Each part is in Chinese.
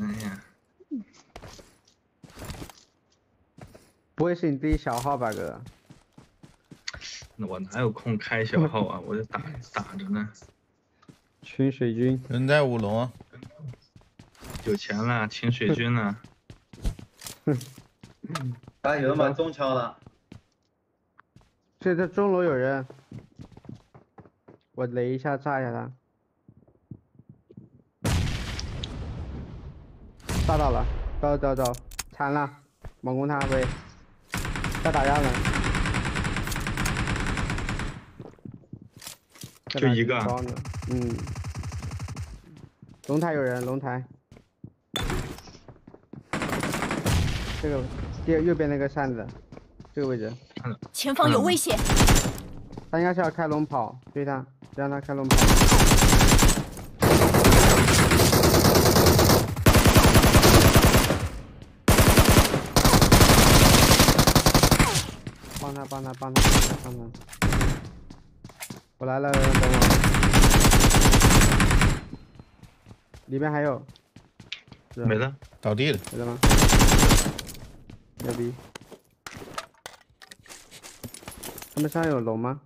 哎呀，不会是你自己小号吧，哥？那我哪有空开小号啊？我就打打着呢，群水军，人在五楼啊，有钱了，请水军了。啊，有人把中敲了，这这钟楼有人，我雷一下炸一下他，炸到了，走走走，残了，猛攻他喂，在打架呢，就一个。嗯，龙台有人，龙台，这个右右边那个扇子，这个位置。前方有危险！他应该是要开龙跑，追他，让他开龙跑。他，帮他，帮他，帮他，帮他！我来了，等我。里面还有，没了，倒地了。没了吗？牛逼！他们上有龙吗？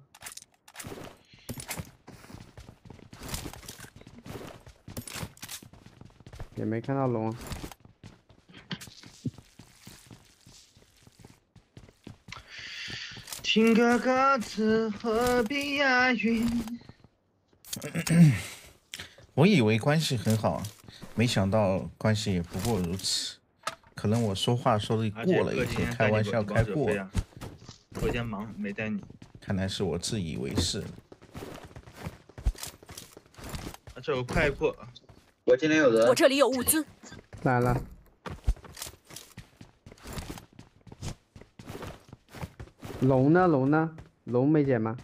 也没看到龙。听个歌词何必押韵？我以为关系很好，没想到关系也不过如此。可能我说话说的过了一些，开玩笑开过了，了。我今天忙没带你，看来是我自以为是。啊这有快过，我今天有人我，这里有物资，来了。龙呢？龙呢？龙没捡吗？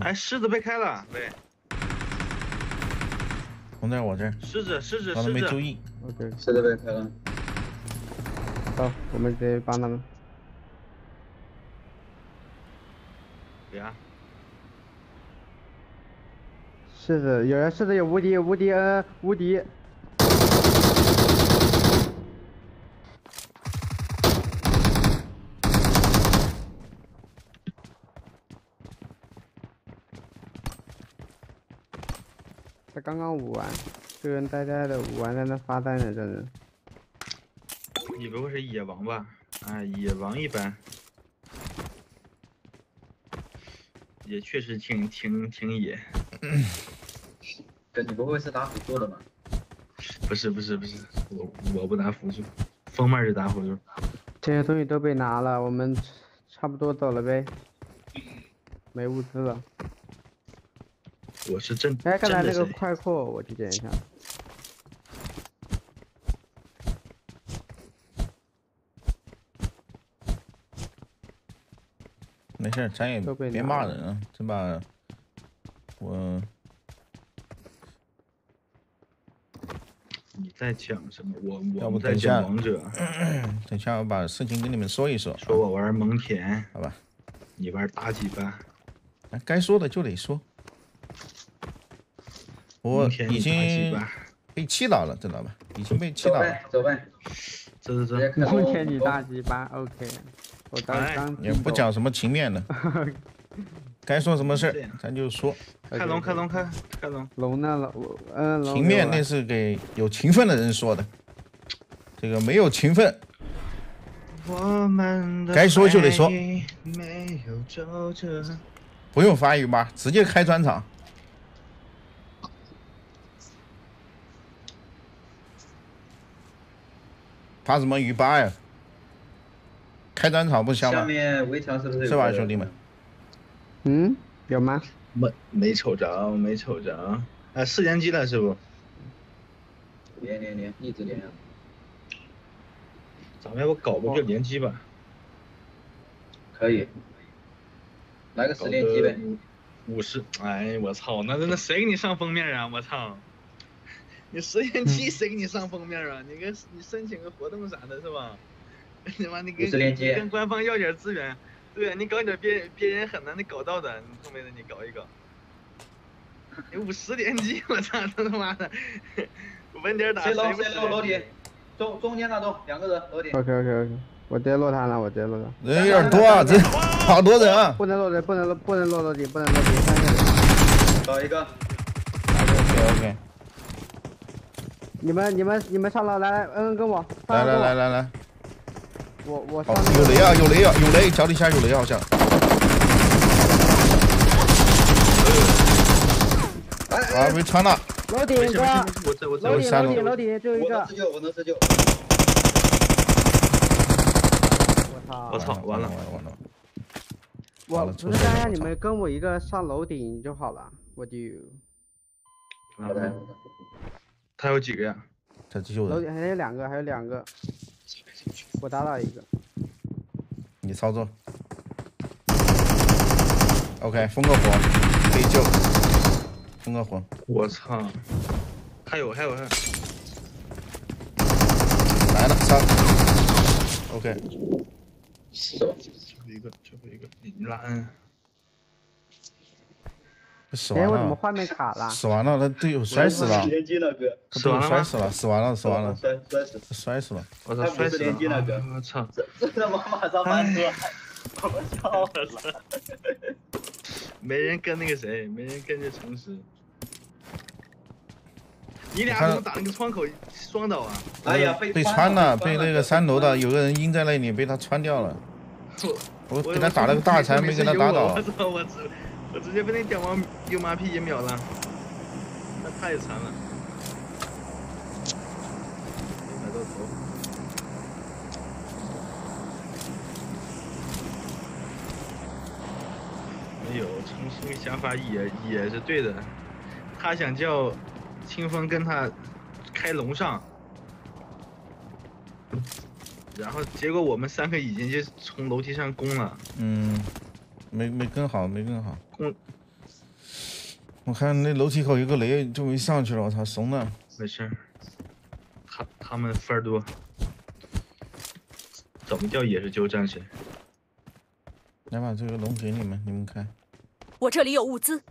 哎，狮子被开了，喂，龙在我这儿，狮子，狮子，狮子，没注意。OK，狮子被开了，走，我们直接帮他们。对呀，狮子，有人狮子，有无敌，无敌，呃，无敌。他刚刚舞完，这个人呆呆的舞完在那发呆呢，真的。你不会是野王吧？哎，野王一般，也确实挺挺挺野。哥，你不会是打辅助的吧？不是不是不是，我我不打辅助，封面就打辅助。这些东西都被拿了，我们差不多走了呗，没物资了。我是真哎，刚才那个真的是快扩我去捡一下。没事，咱也别骂人啊，这把我你在讲什么？我要我们在不等下讲王者，等下我把事情跟你们说一说，说我玩蒙恬，好吧？你玩妲己吧。哎该说的就得说。我已经。被气到了，知道吧？已经被气到了。走呗，走呗，走走走直，接开龙。目前你大鸡巴，OK。我刚哎刚也不讲什么情面了，该说什么事儿咱就说。开龙开龙开开龙。龙呢？龙，我嗯，龙情面那是给有情分的人说的，这个没有情分，我们的该说就得说爱意没有皱褶。不用发语吧，直接开专场。发什么鱼吧呀？开专场不香下吗？面围墙是不是是吧，兄弟们？嗯，有吗？没没瞅着，没瞅着。啊，四连击了是不？连连连，一直连啊。咱们要不搞个就连击吧？可以，来个搞十连击呗。五五十，哎，我操，那那那谁给你上封面啊？我操！你十连击谁给你上封面啊？你个你申请个活动啥的是吧？你妈你跟50连击你跟官方要点资源，对啊，你搞点别别人很难的搞到的，你后面的你搞一搞。你五十连击，我操，他妈的，稳点打，谁楼谁不谁楼楼是底，中中间那栋两个人楼底，OK OK OK，我直接落他了，我直接落他。人有点多啊，这 好多人啊。不能落人，不能落，不能落楼底，不能落底，三个人。找一个，OK OK，你们你们你们上楼来来，恩恩跟我。来来来来来，我我上那个有雷啊有雷啊有雷，脚底下有雷好像。啊，被穿了，楼顶哥没事没，事没事，我在我在楼顶楼楼顶楼顶就一个我能自。救，我能自救。我操！我操完了完了完了。我完了出事了不是大家我操你们跟我一个上楼顶就好了。我就好的，他有几个呀？他救人，楼顶还有两个，还有两个。我打倒一个。你操作。OK，封个火，可以救。封个火，我操！还有还有还有，来了，杀。OK，最后一个最后一个，你拉摁。哎，死完了，我怎么画面卡了？死完了，他队友摔死了，连击那个，他队友死完了吗摔死了，死完了，死完了，摔摔死，摔死了。我操，他不是摔死了！我操！这这他妈马上翻车，我操！没人跟那个谁，没人跟着诚实。你俩怎么打那个窗口双倒啊？哎呀，被被穿了，被被那个三楼的有个人阴在那里，被他穿掉了。我我给他打了个大残，没给他打倒我。操！我直我直接被那屌毛丢马屁也秒了，那太惨了。没。有，诚实想法也也是对的，他想叫清风跟他开龙上，然后结果我们三个已经就从楼梯上攻了，嗯，没没跟好，没跟好。嗯我看那楼梯口有个雷就没上去了，我操，怂的。没事儿，他他们分儿多，怎么叫也是救战神？来把这个龙给你们，你们开。我这里有物资，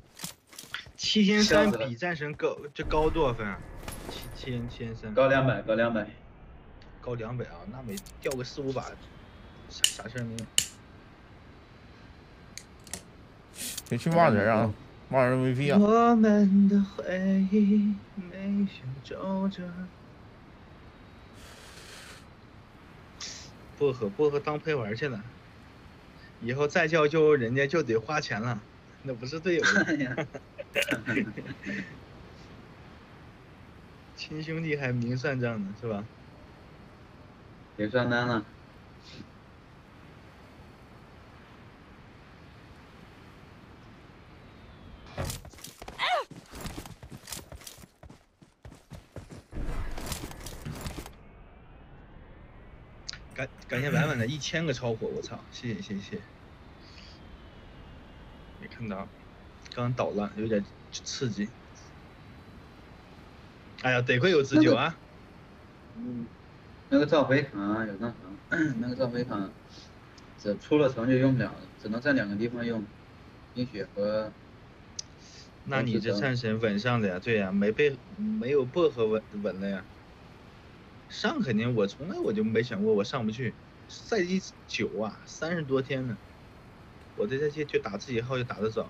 七千三比战神高，这高多少分啊？七千千三，高两百，高两百。高两百啊，那没掉个四五把，啥啥事儿没有。别去骂人啊，骂人没必要。我们的回忆没有皱褶。薄荷薄荷当陪玩去了，以后再叫就人家就得花钱了，那不是队友了。亲兄弟还明算账呢，是吧？别算单了。感感谢婉婉的一千个超火，我操！谢谢谢谢。没看到，刚倒了，有点刺激。哎呀，得亏有自救啊！嗯，那个召回卡有那啥，那个召回卡，只出了城就用不了了，只能在两个地方用，冰雪和那你这战神稳上的呀？对呀，没被没有薄荷稳稳了呀。上肯定我从来我就没想过我上不去，赛季久啊，三十多天呢。我这赛季就打自己号就打得早。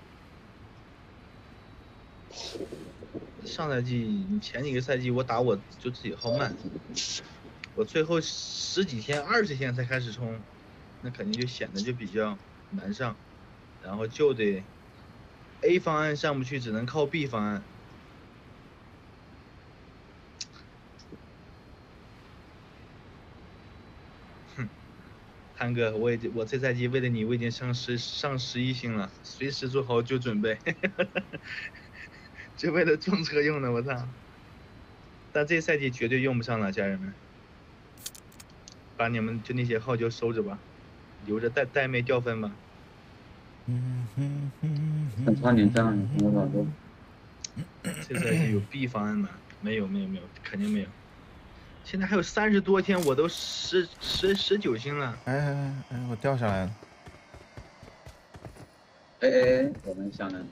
上赛季前几个赛季我打我就自己号慢，我最后十几天、二十天才开始冲，那肯定就显得就比较难上，然后就得 A 方案上不去，只能靠 B 方案。潘哥，我已经我这赛季为了你，我已经上十上十一星了，随时做好就准备，就为了撞车用的，我操！但这赛季绝对用不上了，家人们，把你们就那些号就收着吧，留着带带妹掉分吧。嗯哼哼很差点账，我老公。这赛季有 B 方案吗？没有，没有，没有，肯定没有。现在还有三十多天，我都十十十九星了。哎哎哎哎，我掉下来了。哎哎哎，我们下来了。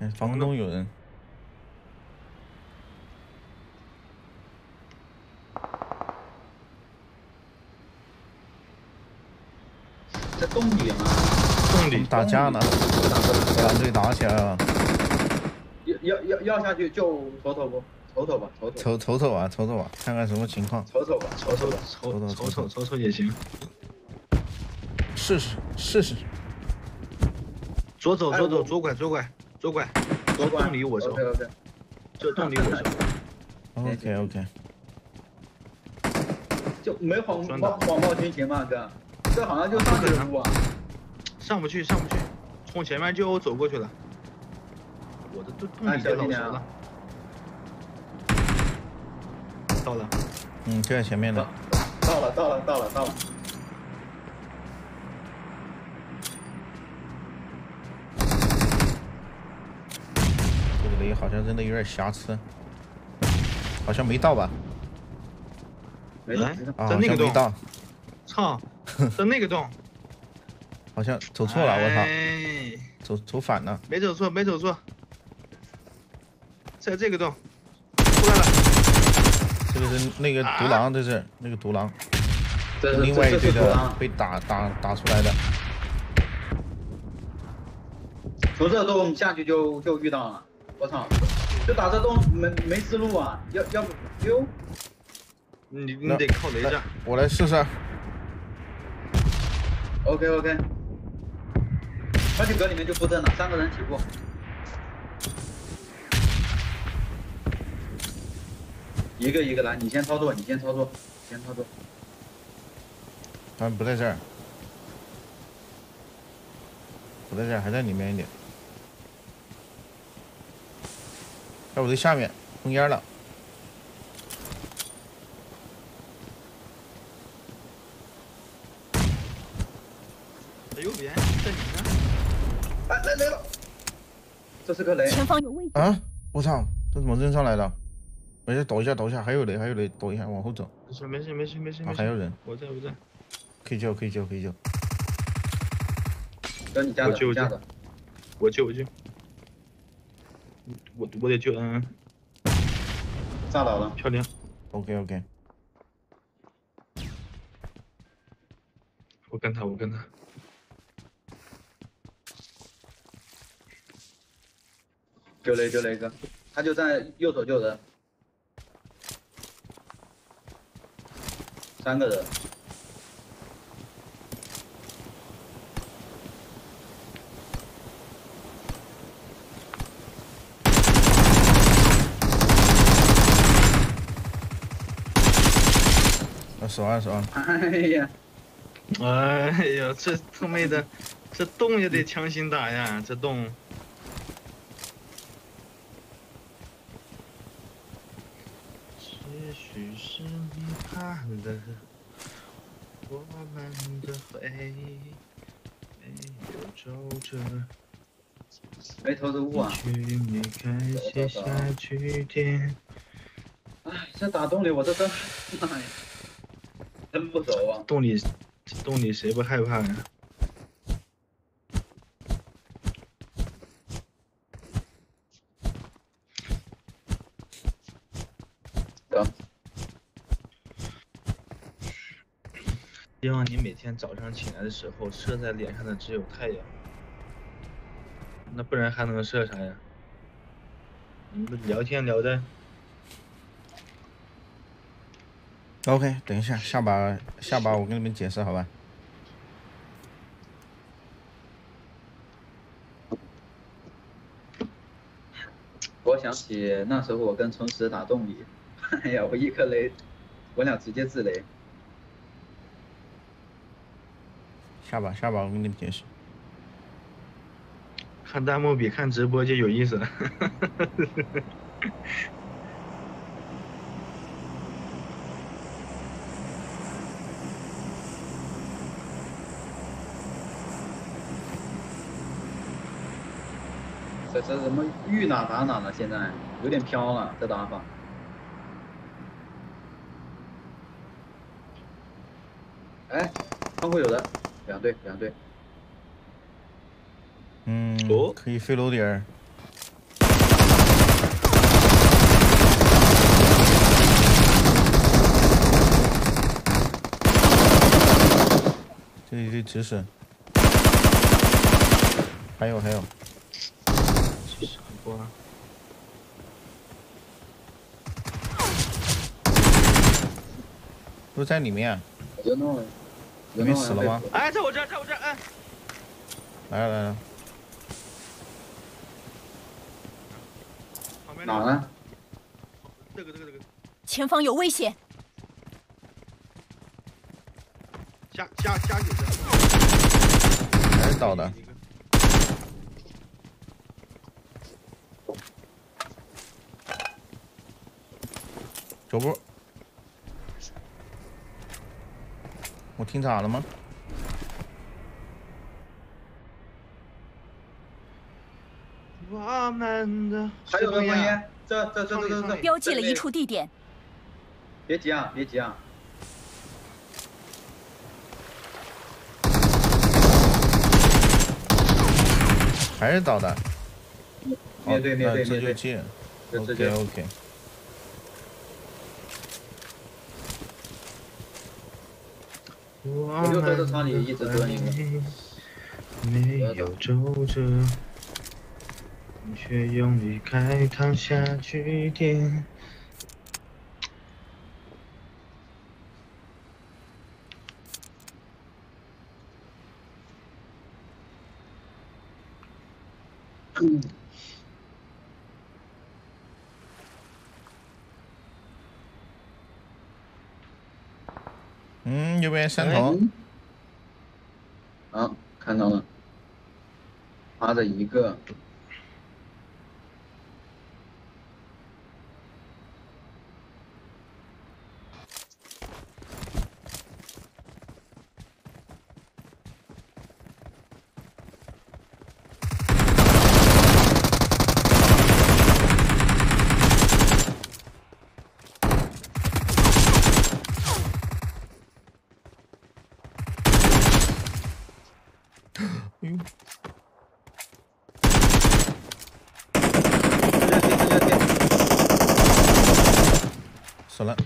哎，房东有人，在洞里吗？洞里打架呢，两队打起来了，要要要要下去就瞅瞅不？瞅瞅吧，瞅瞅，瞅瞅瞅啊，瞅瞅啊，看看什么情况，瞅瞅吧，瞅瞅吧。瞅瞅瞅瞅瞅瞅也行。试试试试。左走左走，左拐左拐左拐左拐，洞里我手 OK OK。这洞里我手。OK OK，就没黄真的黄黄帽军情吗，哥？这好像就上去了啊。上不去上不去，从前面就走过去了。我的洞洞哎里就老熟小心点啊了。到了，嗯，就在前面呢到。了到了到了到了。这个雷好像真的有点瑕疵，好像没到吧？哎没事没事。啊，在那个洞好像没到，操，在那个洞。好像走错了，我操，哎，走走反了。没走错，没走错，在这个洞出来了。这个是那个独狼，这是那个独狼，这是另外一这队的被打打打出来的。从这洞下去就就遇到了，我操！就打这洞没没思路啊，要要不丢。你你得靠雷来战。我来试试。OK OK。他去格里面就布阵了，三个人起步。一个一个来，你先操作，你先操作，你先操作。他们不在这儿，不在这儿，还在里面一点。在我的下面，封烟了。在右边，在你呢。哎，来来了，这是个雷。前方有危险！啊！我操，这怎么扔上来的？没事，抖一下，抖一下，还有雷，还有雷，抖一下，往后走。没事没事没事没事啊，还有人，我在我在。可以救，可以救，可以救。哥，你架的，我救救你架着。我救我救。我我得救嗯，炸倒了。漂亮。OK OK，我跟他我跟他。救雷救雷哥，他就在右手救人。三个人。二十万，二十二。哎呀，哎呀，这他妹的，这洞也得强行打呀，这洞。也许是你怕了我们的回忆，没有皱褶。没投入物啊！去你开写下句点。哎，这打洞里我这真，哎呀，真不走啊！洞里，洞里谁不害怕呀？得，望你每天早上起来的时候，射在脸上的只有太阳，那不然还能射啥呀？你们聊天聊的，OK，等一下，下把下把我跟你们解释好吧？我想起那时候我跟虫石打洞里，哎呀，我一颗雷，我俩直接自雷。下吧下吧我给你们解释。看弹幕比看直播就有意思了。这这怎么遇哪打哪了？现在有点飘了，这打法。哎，窗户有人，两队两队。哦，可以飞楼顶。这里一堆指示。还有还有。都在里面。别弄了。没死了吗哎，在我这儿，在我这儿，哎，来了来了，旁边？哪呢？这个这个这个，前方有危险！加加加九针，还是倒的。一个脚步，我听咋了吗？我们的还有个什么呀方言，这这这这这这。标记了一处地点，别急啊，别急啊。还是倒的。面对面对这面对，就进。这这 OK 就 OK。我就在这场里一直蹲一个没有皱褶，却用离开烫下句点。嗯右边山头，啊，看到了，趴着一个，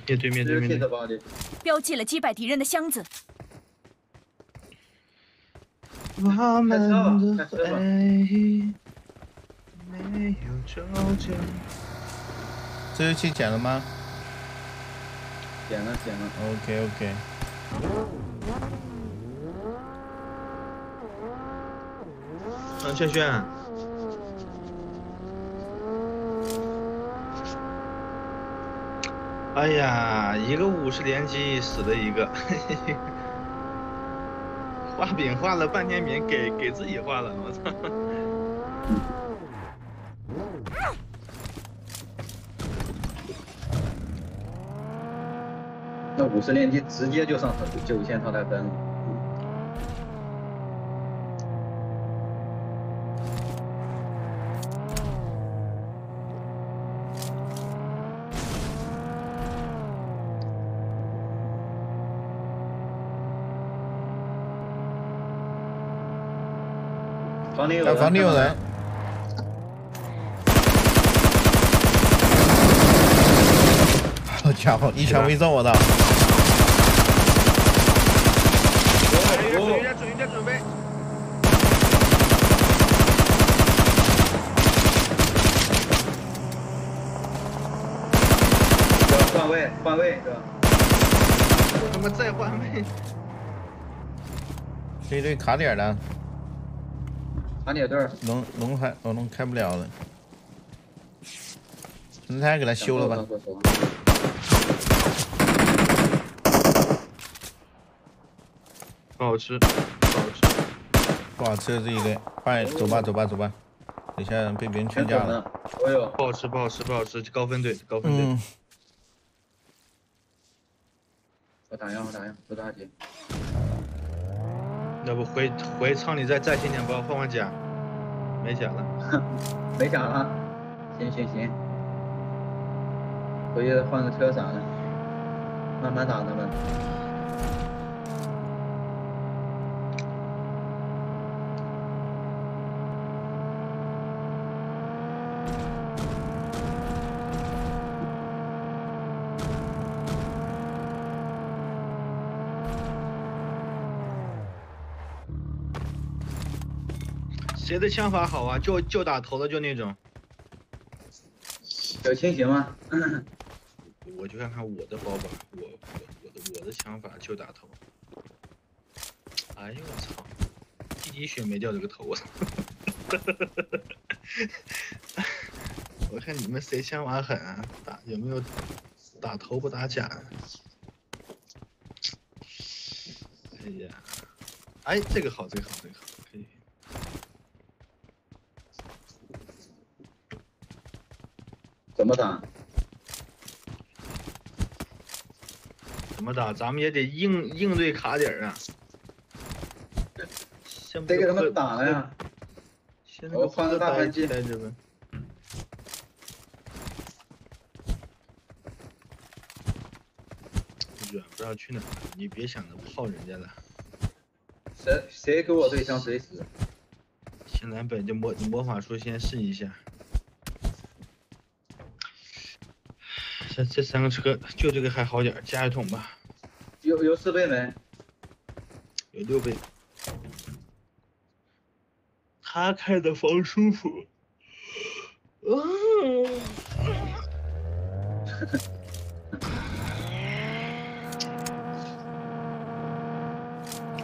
面对面对面标记了击败敌人的箱子。我们的开车吧回忆没有。这游戏剪了吗剪了剪了，？OK OK。嗯，轩轩，哎呀，一个五十连击死了一个，画饼画了半天饼，给给自己画了，我操！那五十连击直接就上九千淘汰分了。房里有在人，房里有人。好 家伙，一枪没中我的。准，有点准，有点准备。换位换位是吧？他妈再换位，这一队卡点的，长铁队儿龙龙还哦龙开不了了，轮胎给他修了吧。不好吃，不好吃。不好吃这一队，快走吧走吧走吧，等一下被别人劝架了。哎呦，不好吃，不好吃，不好吃，高分队，高分队。嗯，我打样我打样，不着急。要不回回仓里再再添点包，换换甲，没甲了。没甲了，行行行，回去换个车啥的，慢慢打他们。谁的枪法好啊？就就打头的就那种。有清醒吗？我就看看我的包吧，我我我的我的枪法就打头。哎呦我操！一滴血没掉这个头，我操！我看你们谁枪法狠啊？打有没有打头不打甲？哎呀，哎，这个好，这个好，这个好，可以。怎么打？怎么打？咱们也得应应对卡点儿啊。先这个怎么喝打了呀？先那个我换个大盘机来着呗。远不知道去哪儿，你别想着泡人家了。谁谁给我对枪谁死。先来本就魔魔法书先试一下。这这三个车就这个还好点儿，加一桶吧，有有四倍没？有六倍。他开的防舒服。嗯。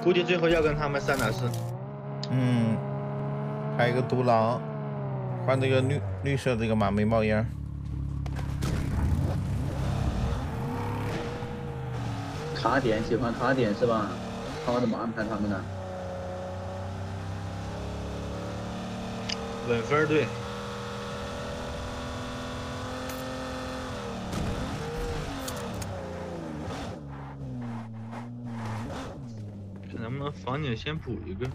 估计最后要跟他们三打四。嗯，还有一个独狼，换这个绿绿色这个马，没冒烟儿。卡点喜欢卡点是吧？看我怎么安排他们呢。稳分儿队。看能不能房顶先补一个。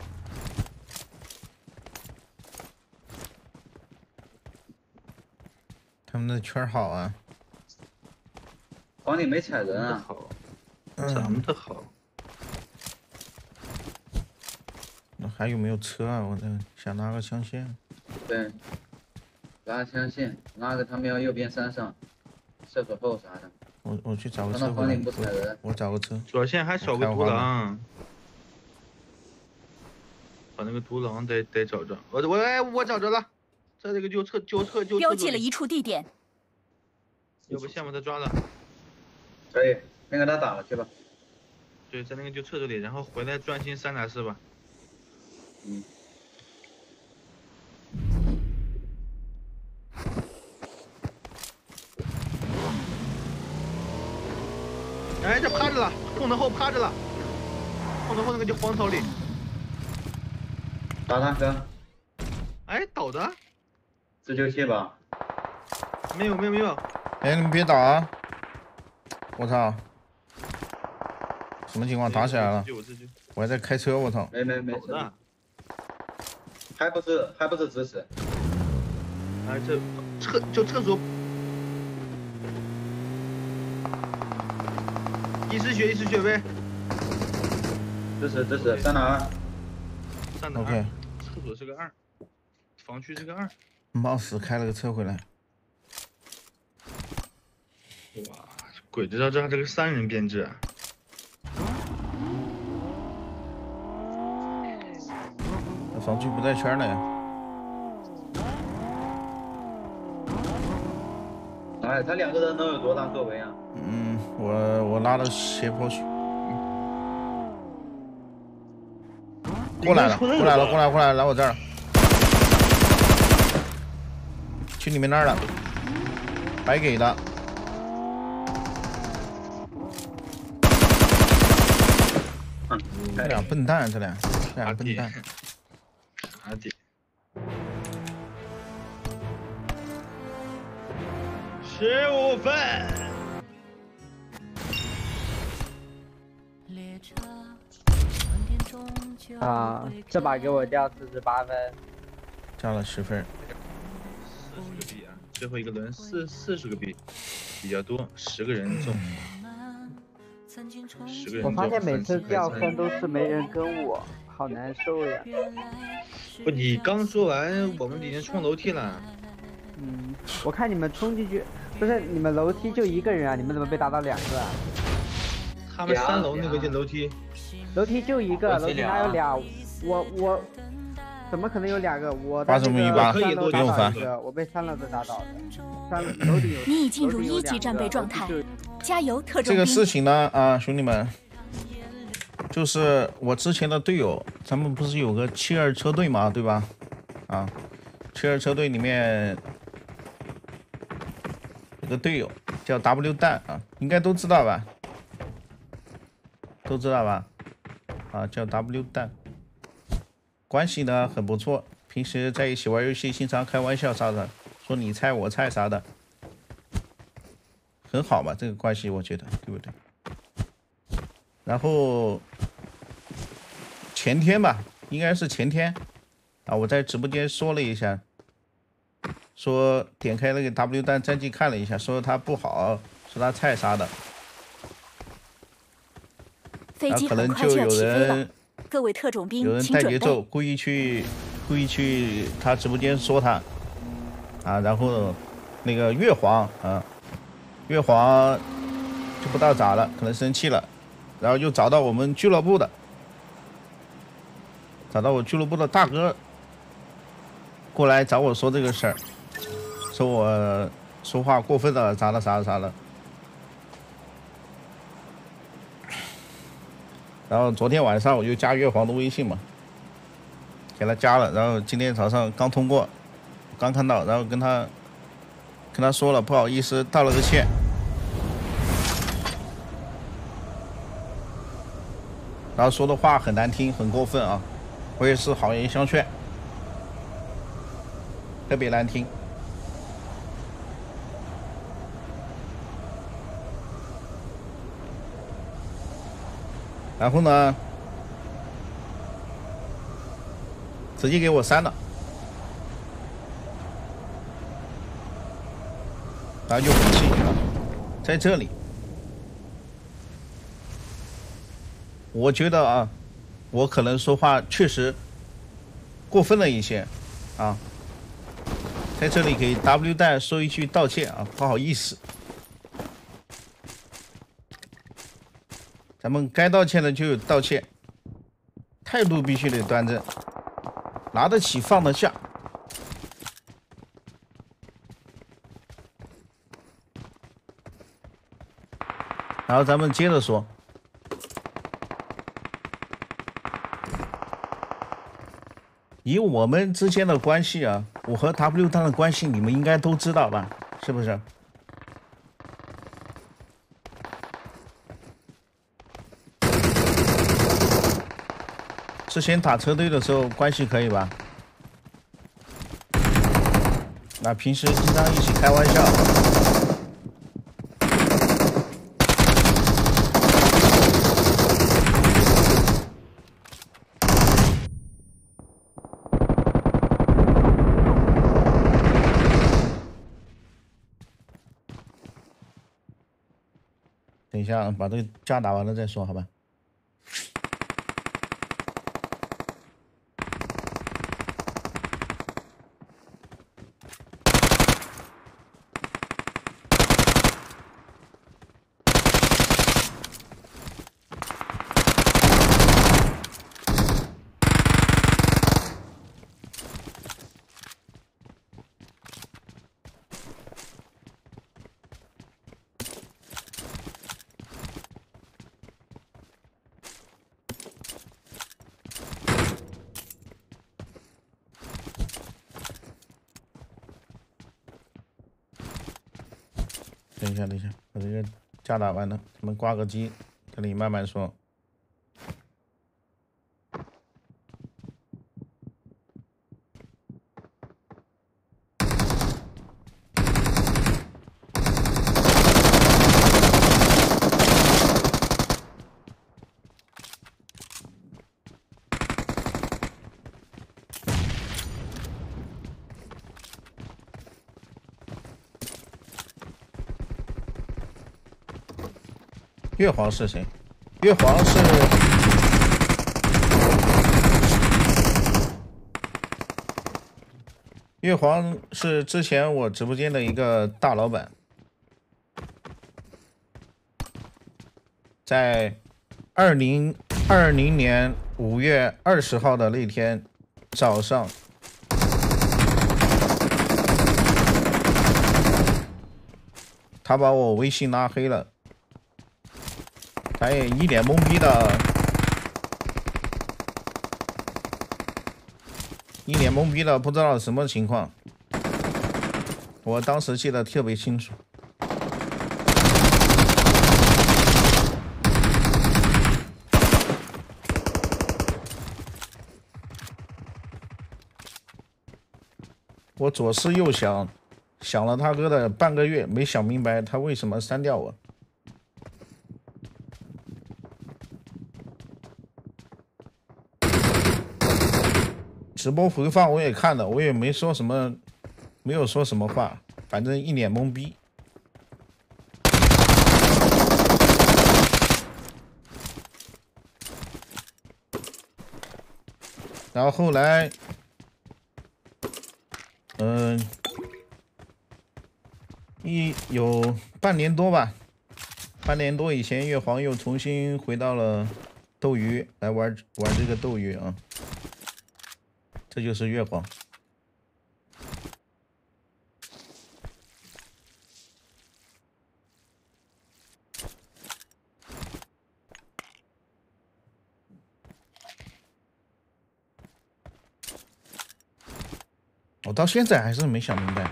他们的圈儿好啊，房顶没踩人啊？好，咱们的好。那还有没有车啊？我这想拉个枪线。对。拉枪线，拉个他们要右边山上，厕所后啥的。我我去找个车回来看到房顶不踩人。我找个车。左线还少个独狼，把那个独狼得得找着。我我哎我找着了，在这个就侧就侧就标记了一处地点，要不先把他抓了。可以，先给他打了去吧。对，在那个就侧这里，然后回来专心三打四吧。嗯。哎，这趴着了，控头后趴着了，控头后那个就荒草里，打他哥，哎，倒的，自救器吧。没有没有没有，哎，你们别打啊！我操！什么情况？打起来了我还在开车，我操！没没没倒的，还不是还不是指使。哎，这厕就厕所，一丝血一丝血呗，支持支持，三打二。三打二 OK，厕所是个二，防区是个二，冒死开了个车回来。哇，鬼知道这还是个三人编制啊！那防区不在圈内。哎，他两个人能有多大作为啊？嗯，我我拉到斜坡去。过来了，过来了，过来，过来，来我这儿了。去你们那儿了，白给的。嗯，这俩笨蛋，这俩，这俩笨蛋。十五分，啊，这把给我掉四十八分，加了十分。四十个币啊！最后一个轮四四十个币，比较多，十个人中，十个人中。我发现每次掉三分都是没人跟我，好难受呀。不，你刚说完，我们已经冲楼梯了。嗯，我看你们冲进去，不是你们楼梯就一个人啊，你们怎么被打到两个啊？他们三楼那个就楼梯，楼梯就一个，楼梯哪有俩？我我怎么可能有两个？我八十五米八三楼打不用烦倒一个，我被三楼的打倒的。三楼顶有。你已进入一级战备状态就加油，特种这个兵！事情呢，啊，兄弟们，就是我之前的队友，咱们不是有个七二车队嘛，对吧？啊，七二车队里面有个队友叫 W 蛋啊，应该都知道吧？都知道吧？啊，叫 W 蛋，关系呢很不错，平时在一起玩游戏，经常开玩笑啥的，说你菜我菜啥的。很好嘛，这个关系我觉得对不对？然后前天吧，应该是前天啊，我在直播间说了一下，说点开那个 W 蛋战绩看了一下，说他不好，说他菜啥的，飞机然后可能很快就有起飞了，人各位特种有人。带节奏，故意去故意去他直播间说他啊，然后那个月皇啊，月皇就不知道咋了，可能生气了，然后又找到我们俱乐部的，找到我俱乐部的大哥过来找我说这个事儿，说我说话过分了，咋了啥了啥了。然后昨天晚上我就加月皇的微信嘛，给他加了，然后今天早上刚通过，刚看到，然后跟他跟他说了不好意思，道了个歉。然后说的话很难听，很过分啊！我也是好言相劝，特别难听。然后呢，直接给我删了，然后就很气啊，在这里，我觉得啊，我可能说话确实过分了一些啊，在这里给 W 蛋说一句道歉啊，不好意思。咱们该道歉的就道歉，态度必须得端正，拿得起放得下。然后咱们接着说，以我们之间的关系啊，我和 W 蛋的关系，你们应该都知道吧？是不是？之前打车队的时候关系可以吧？那平时经常一起开玩笑。等一下，把这个架打完了再说，好吧？等一下，等一下，把这个架打完了，我们挂个机，这里慢慢说。月皇是谁？月皇是月皇是之前我直播间的一个大老板，在二零二零年五月二十号的那天，早上。他把我微信拉黑了，他也一脸懵逼的，一脸懵逼的，不知道什么情况。我当时记得特别清楚。我左思右想，想了他哥的半个月，没想明白他为什么删掉我。直播回放我也看了，我也没说什么，没有说什么话，反正一脸懵逼。然后后来。嗯，一有半年多吧，半年多以前，月皇又重新回到了斗鱼来玩玩这个斗鱼啊，这就是月光。我到现在还是没想明白。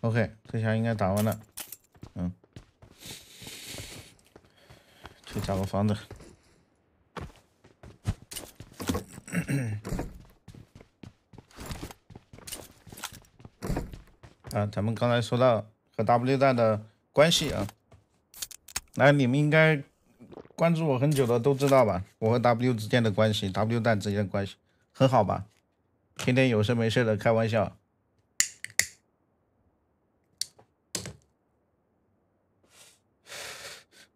OK，这下应该打完了。嗯，去找个房子。啊，咱们刚才说到和 W 蛋的关系啊，那你们应该关注我很久的都知道吧？我和 W 之间的关系，W 蛋之间的关系很好吧？天天有事没事的开玩笑。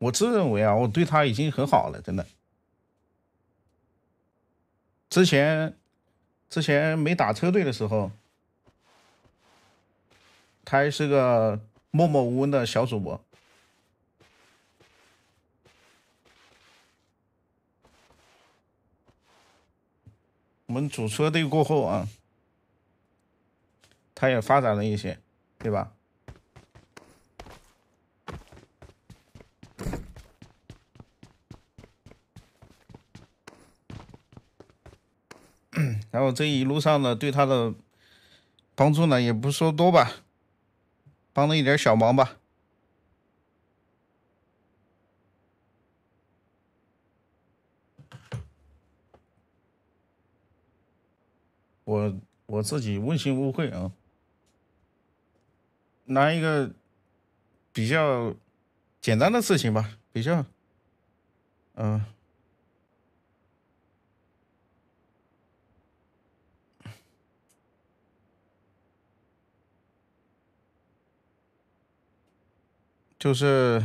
我自认为啊，我对他已经很好了，真的。之前，之前没打车队的时候，他还是个默默无闻的小主播。我们组车队过后啊，他也发展了一些，对吧？然后这一路上呢，对他的帮助呢，也不说多吧，帮了一点小忙吧。我我自己问心无愧啊。拿一个比较简单的事情吧，比较，嗯。就是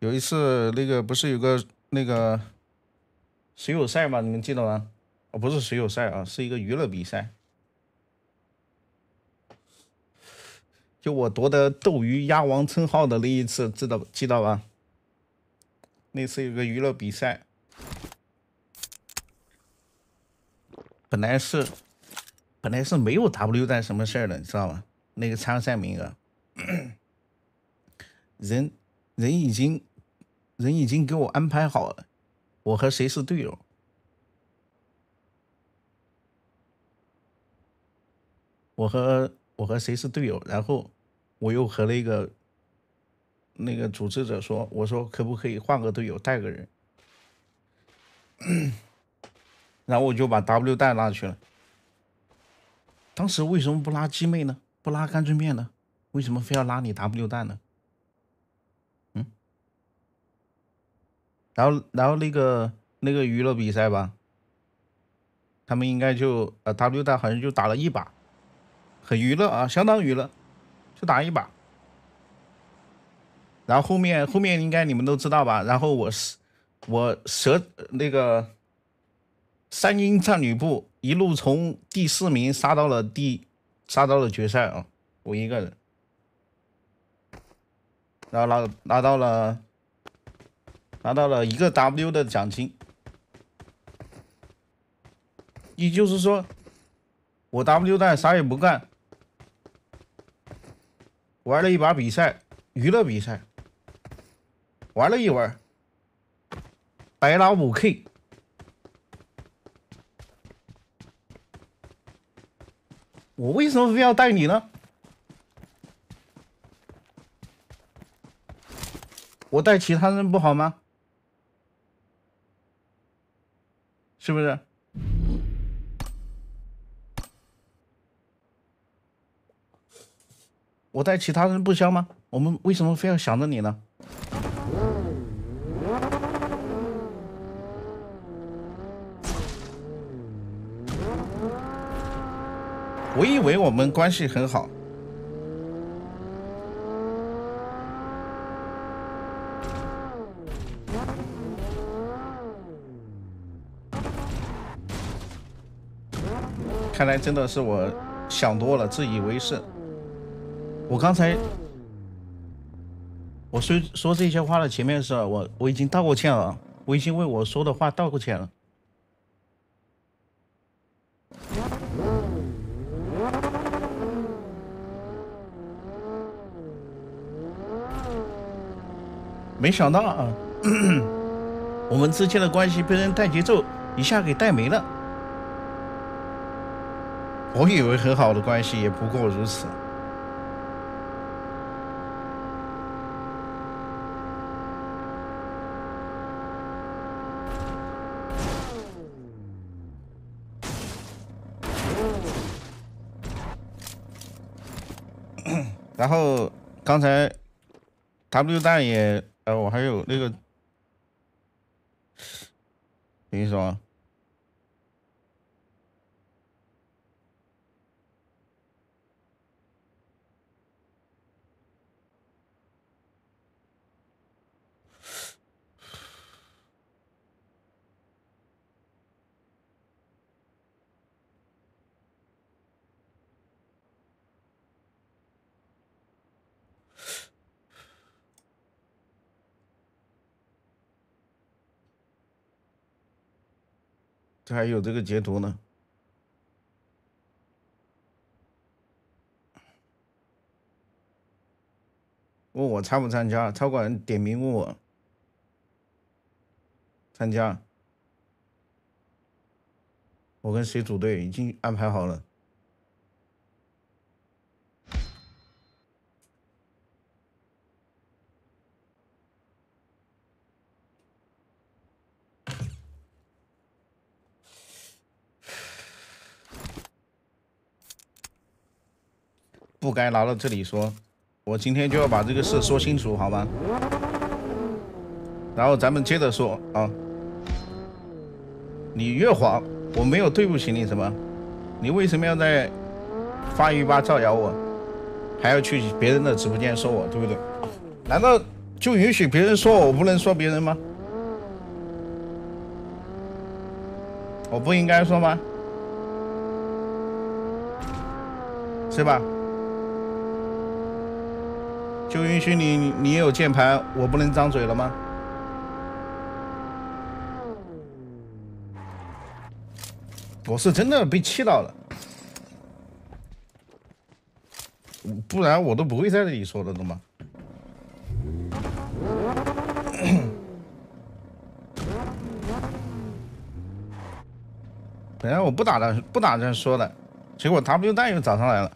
有一次，那个不是有个那个水友赛吗？你们记得吗？哦，不是水友赛啊，是一个娱乐比赛。就我夺得斗鱼鸭王称号的那一次，知道记得吧？那次有个娱乐比赛，本来是本来是没有 W 蛋什么事儿的，你知道吗？那个参赛名额。人，人已经，人已经给我安排好了，我和谁是队友？我和我和谁是队友？然后我又和那个那个组织者说，我说可不可以换个队友带个人？然后我就把 W 带拉去了。当时为什么不拉鸡妹呢？不拉干脆面呢？为什么非要拉你 W 蛋呢？嗯，然后然后那个那个娱乐比赛吧，他们应该就呃 W 大好像就打了一把，很娱乐啊，相当娱乐，就打一把。然后后面后面应该你们都知道吧？然后我是我蛇那个三英战吕布一路从第四名杀到了第杀到了决赛啊，我一个人，然后拿拿到了拿到了一个 W 的奖金，也就是说我 W 蛋啥也不干，玩了一把比赛，娱乐比赛。玩了一玩，白拿五 K，我为什么非要带你呢？我带其他人不好吗？是不是？我带其他人不香吗？我们为什么非要想着你呢？我以为我们关系很好，看来真的是我想多了，自以为是。我刚才我说说这些话的前面是我我已经道过歉了，我已经为我说的话道过歉了。没想到啊，我们之间的关系被人带节奏一下给带没了。我以为很好的关系也不过如此。然后刚才 W 蛋也。呃我还有那个，等于说。这还有这个截图呢？问我参不参加？超管点名问我参加，我跟谁组队已经安排好了。不该拿到这里说，我今天就要把这个事说清楚，好吗？然后咱们接着说啊，你越黄，我没有对不起你什么，你为什么要在发鱼吧造谣我，还要去别人的直播间说我，对不对？难道就允许别人说我，我不能说别人吗？我不应该说吗？是吧？就允许你，你有键盘，我不能张嘴了吗？我是真的被气到了，不然我都不会在这里说的，懂吗？本来我不打算不打算说的，结果 W 蛋又找上来了。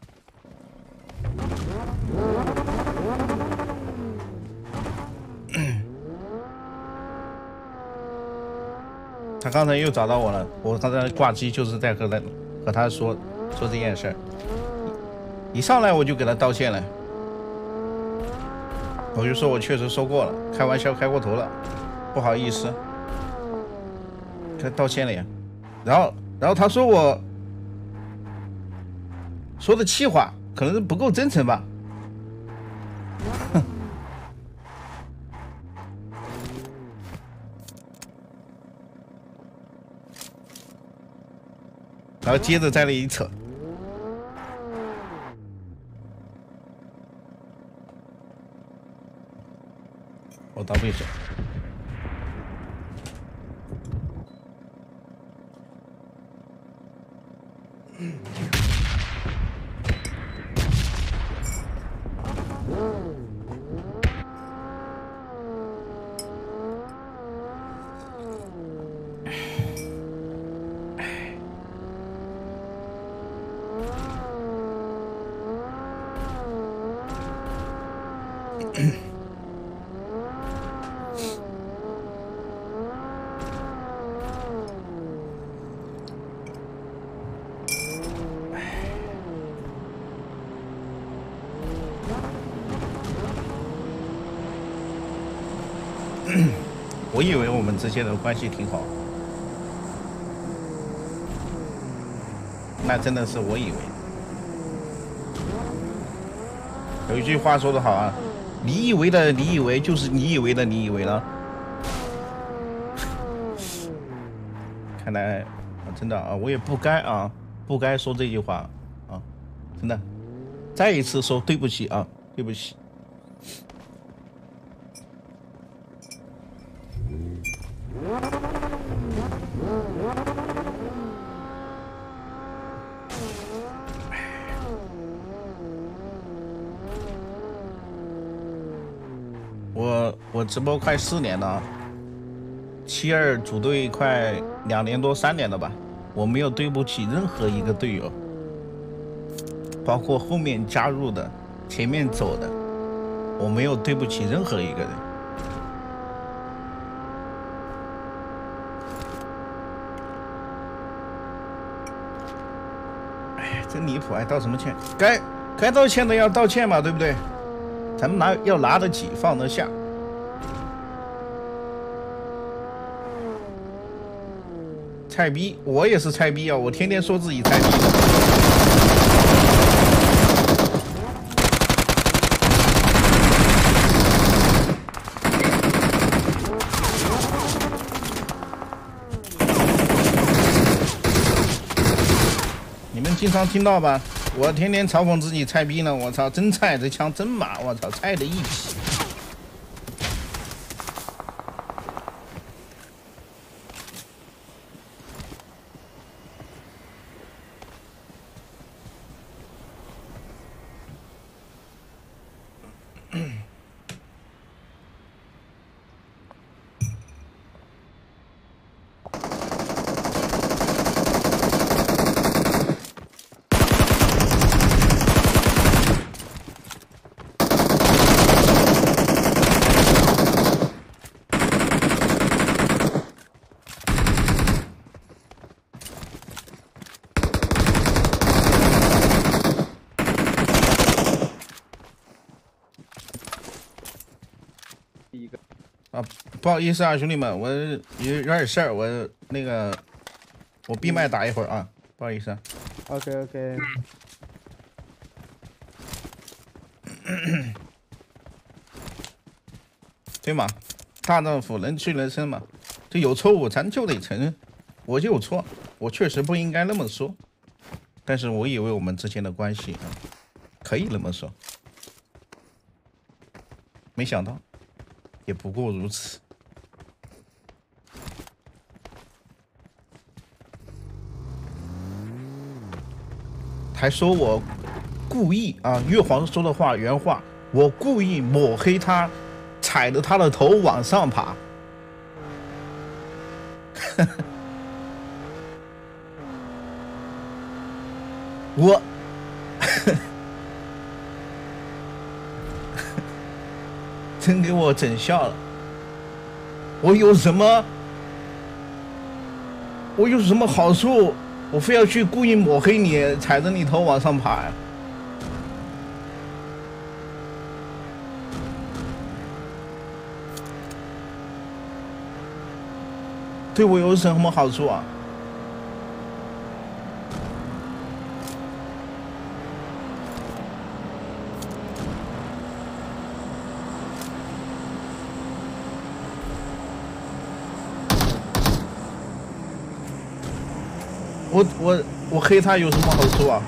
他刚才又找到我了，我刚才挂机就是在和他和他说说这件事儿，一上来我就给他道歉了，我就说我确实说过了，开玩笑开过头了，不好意思，他道歉了呀。然后，然后他说我说的气话可能是不够真诚吧。哼。后接着在那一扯，我倒闭手。我以为我们之间的关系挺好，那真的是我以为。有一句话说的好啊，你以为的你以为就是你以为的你以为了。看来啊，真的啊，我也不该啊，不该说这句话啊，真的，再一次说对不起啊，对不起。我我直播快四年了，七二组队快两年多三年了吧，我没有对不起任何一个队友，包括后面加入的、前面走的，我没有对不起任何一个人。哎，真离谱，还道什么歉？该该道歉的要道歉嘛，对不对？咱们拿要拿得起放得下，菜逼，我也是菜逼啊！我天天说自己菜逼。你们经常听到吧？我天天嘲讽自己菜逼呢，我操，真菜，这枪真麻，我操，菜的一批。不好意思啊，兄弟们，我有有点事儿，我那个我闭麦打一会儿啊，不好意思。啊。OK OK。对嘛，大丈夫能屈能伸嘛，这有错误咱就得承认，我就有错，我确实不应该那么说，但是我以为我们之间的关系啊，可以那么说，没想到，也不过如此。还说我故意啊，月皇说的话原话，我故意抹黑他，踩着他的头往上爬。我 真给我整笑了。我有什么？我有什么好处？我非要去故意抹黑你踩着你头往上爬。呀对我有什么好处啊？我我黑他有什么好处啊？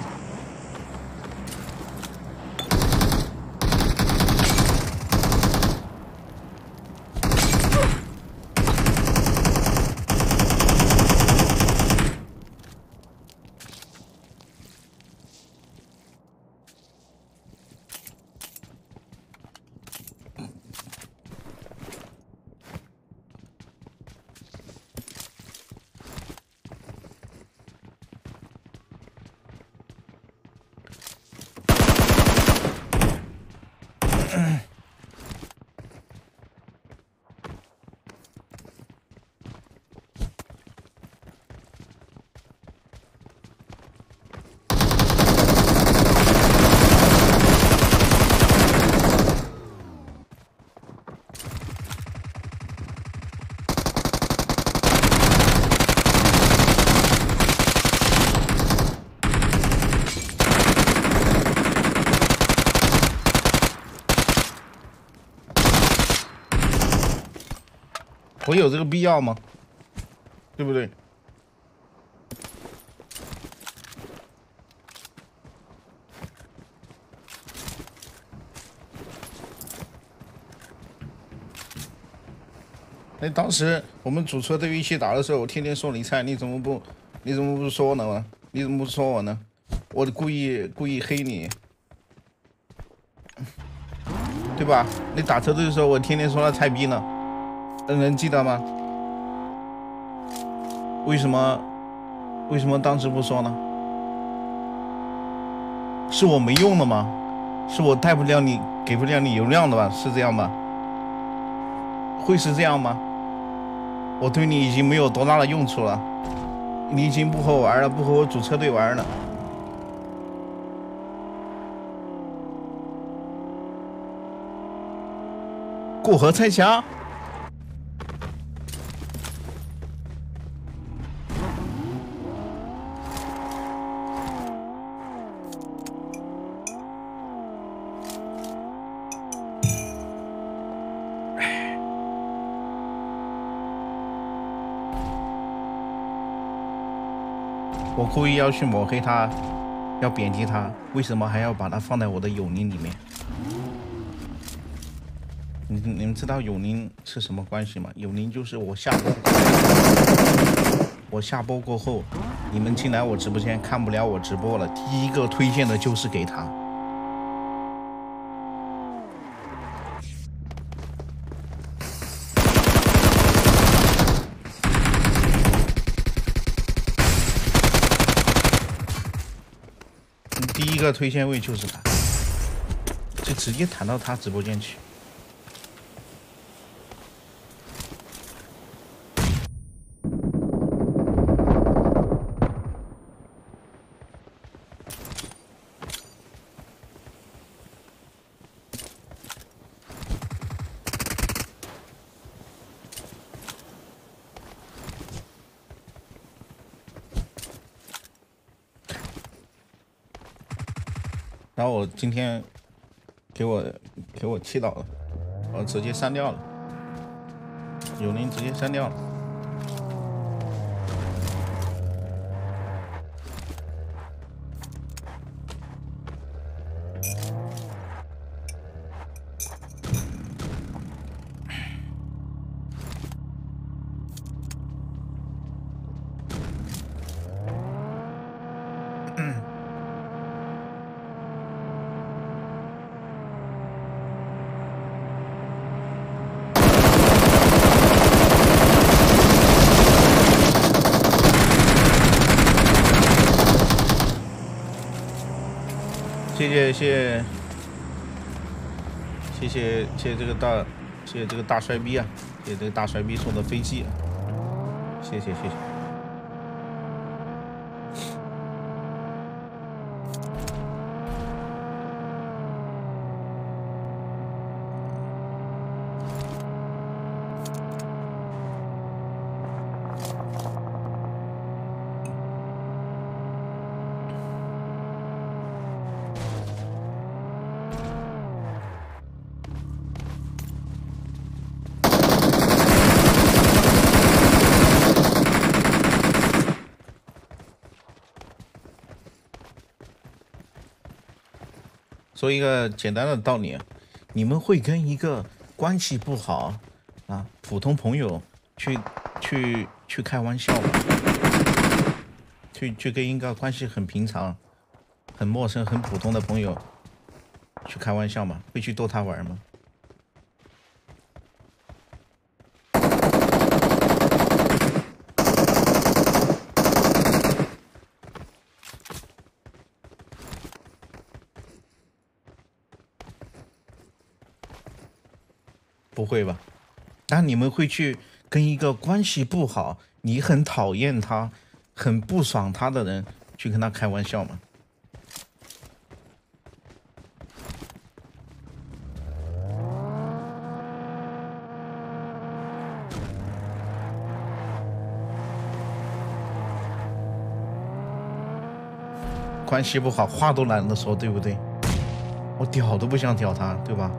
有这个必要吗？对不对？哎，当时我们组车队一起打的时候，我天天说你菜，你怎么不，你怎么不说呢？你怎么不说我呢？我故意故意黑你，对吧？你打车队的时候，我天天说他菜逼呢，能记得吗？为什么？为什么当时不说呢？是我没用的吗？是我带不了你，给不了你流量的吧？是这样吗？会是这样吗？我对你已经没有多大的用处了，你已经不和我玩了，不和我组车队玩了。过河拆桥。故意要去抹黑他，要贬低他，为什么还要把他放在我的友邻里面？你你们知道友邻是什么关系吗？友邻就是我下播，我下播过后，你们进来我直播间看不了我直播了，第一个推荐的就是给他。第一推线位就是他，就直接弹到他直播间去。后我今天给我给我气到了，我直接删掉了，有人直接删掉了。大谢谢这个大帅逼啊！谢谢这个大帅逼送的飞机，谢谢谢谢。说一个简单的道理，你们会跟一个关系不好啊普通朋友去去去开玩笑吗？去去跟一个关系很平常、很陌生、很普通的朋友去开玩笑吗？会去逗他玩吗？会吧？那你们会去跟一个关系不好、你很讨厌他、很不爽他的人去跟他开玩笑吗？关系不好，话都懒得说，对不对？我屌都不想屌他，对吧？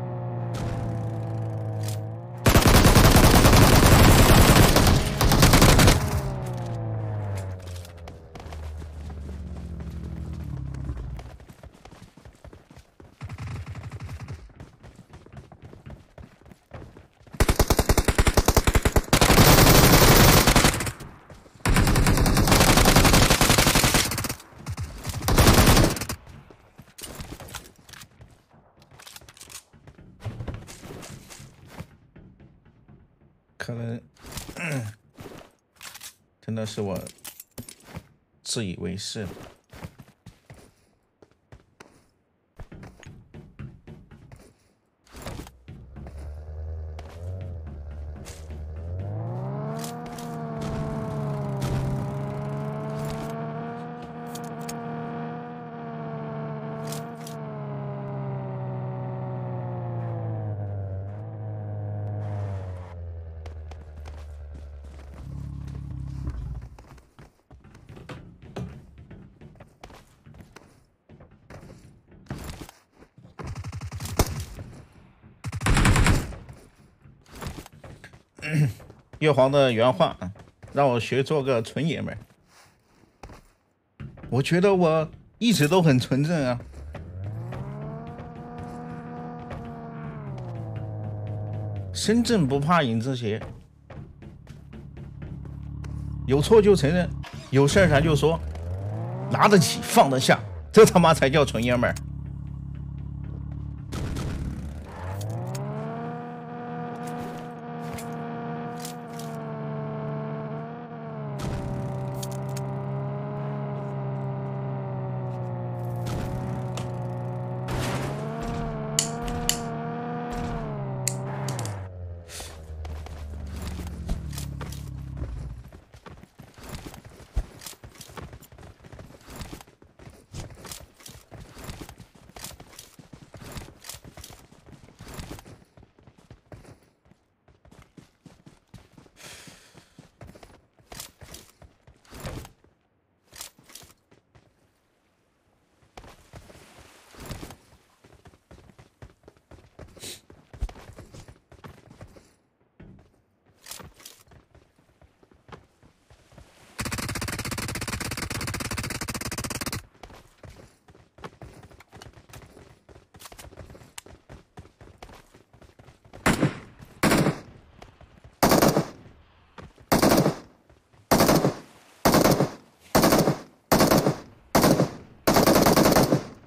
可能真的是我自以为是。月皇的原话啊，让我学做个纯爷们儿。我觉得我一直都很纯正啊。身正不怕影子斜，有错就承认，有事儿咱就说，拿得起放得下，这他妈才叫纯爷们儿。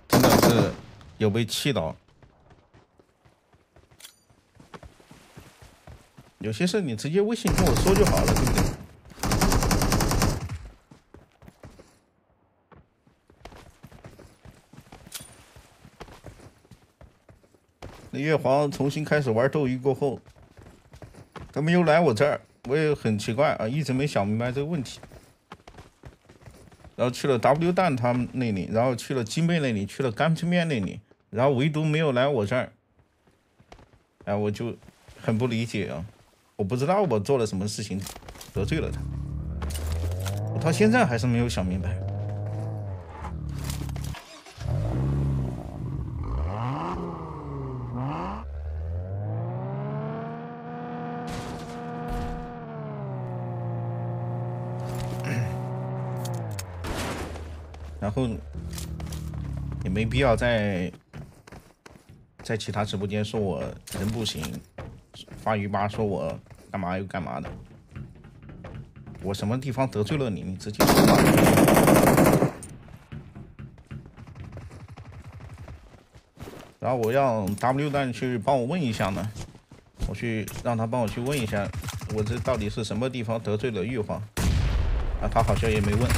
真的是有被气到。有些事你直接微信跟我说就好了，对不对？那月皇重新开始玩斗鱼过后，他们又来我这儿，我也很奇怪啊，一直没想明白这个问题。然后去了 W 蛋他们那里，然后去了金贝那里，去了干脆面那里，然后唯独没有来我这儿。哎，我就很不理解啊！我不知道我做了什么事情得罪了他，我到现在还是没有想明白。然后也没必要再在其他直播间说我人不行，发鱼吧说我干嘛又干嘛的。我什么地方得罪了你？你自己说吧。然后我让 W 蛋去帮我问一下呢，我去让他帮我去问一下，我这到底是什么地方得罪了玉皇？啊，他好像也没问，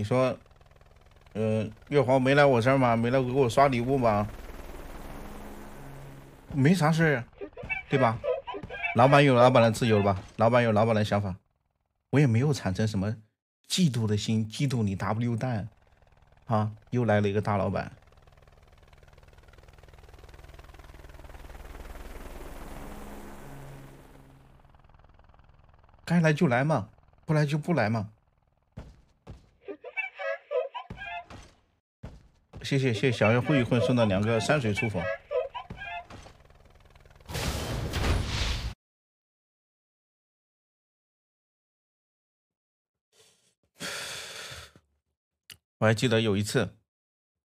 你说，呃，月皇没来我这儿吗？没来给我刷礼物吗？没啥事儿，对吧？老板有老板的自由吧，老板有老板的想法，我也没有产生什么嫉妒的心，嫉妒你 W 蛋，啊，又来了一个大老板。该来就来嘛，不来就不来嘛。谢谢谢谢小月混一混送的两个山水厨房。我还记得有一次，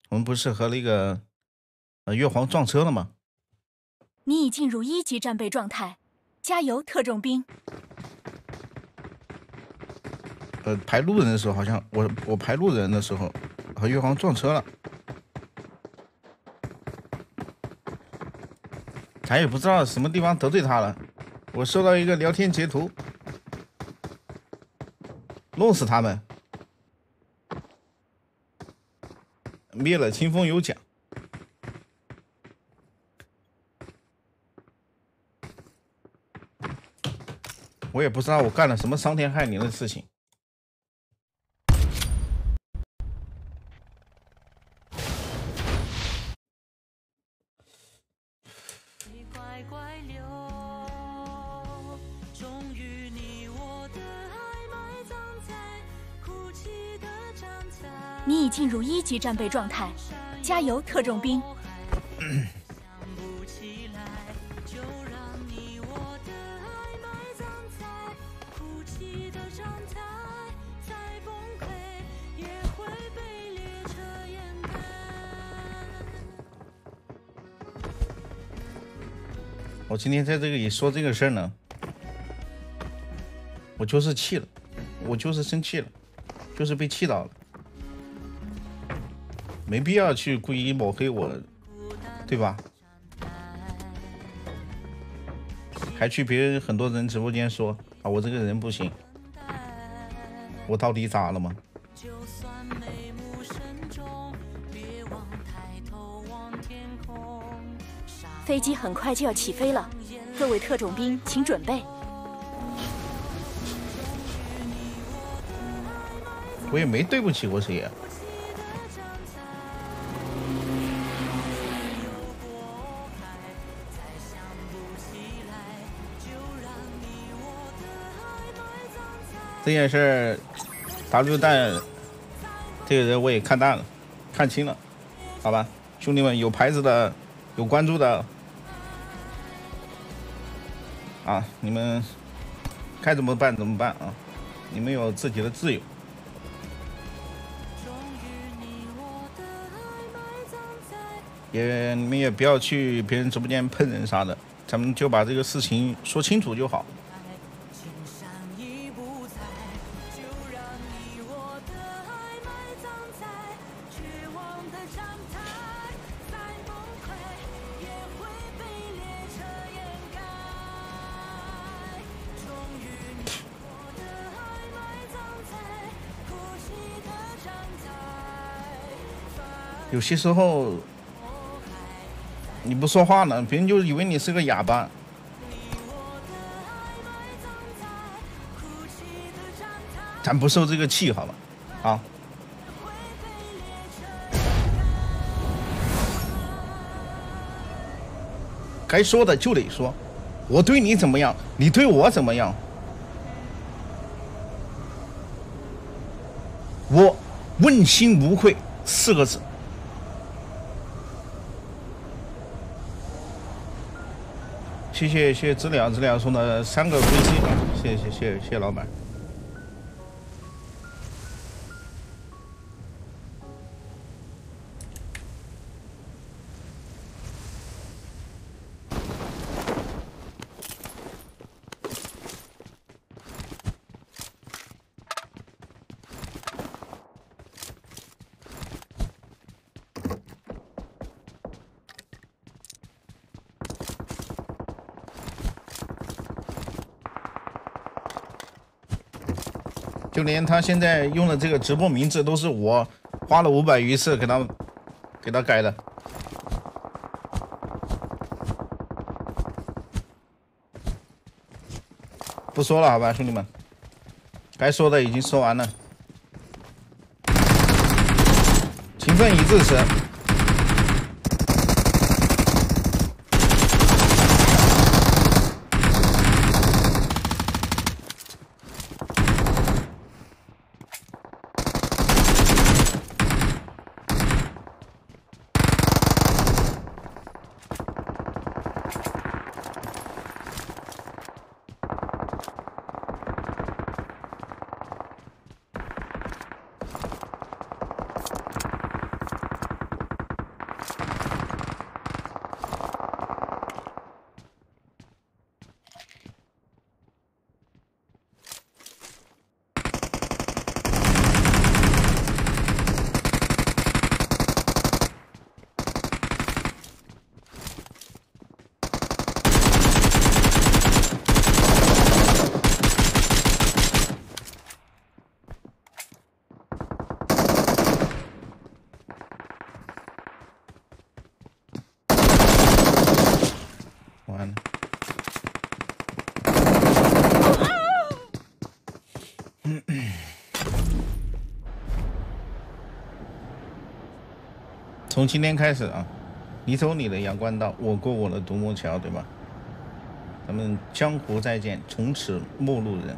我们不是和那个呃月皇撞车了吗？你已进入一级战备状态，加油，特种兵！呃，排路人的时候，好像我我排路人的时候和月皇撞车了，咱也不知道什么地方得罪他了。我收到一个聊天截图，弄死他们，灭了清风有奖。我也不知道我干了什么伤天害理的事情。级战备状态，加油，特种兵！我的爱埋葬在哭泣的站台，再崩溃也会被列车掩盖。我今天在这里说这个事儿呢，我就是气了，我就是生气了，就是被气到了，没必要去故意抹黑我，对吧？还去别人很多人直播间说啊，我这个人不行，我到底咋了吗？就算眉目深重，别忘抬头望天空。飞机很快就要起飞了，各位特种兵请准备。我也没对不起过谁呀、这件事，W 蛋这个人我也看淡了，看清了，好吧，兄弟们，有牌子的，有关注的，啊，你们该怎么办怎么办啊，你们有自己的自由。也你们也不要去别人直播间喷人啥的，咱们就把这个事情说清楚就好。有些时候你不说话呢，别人就以为你是个哑巴。咱不受这个气，好吧？啊，该说的就得说，我对你怎么样，你对我怎么样，我问心无愧四个字。谢谢谢谢知了知了送的三个飞机啊，谢谢谢谢谢谢老板。他现在用的这个直播名字都是我花了五百余次给他给他改的。不说了，好吧，兄弟们，该说的已经说完了。勤奋以至死。完了。从今天开始啊，你走你的阳关道，我过我的独木桥，对吧？咱们江湖再见，从此陌路人。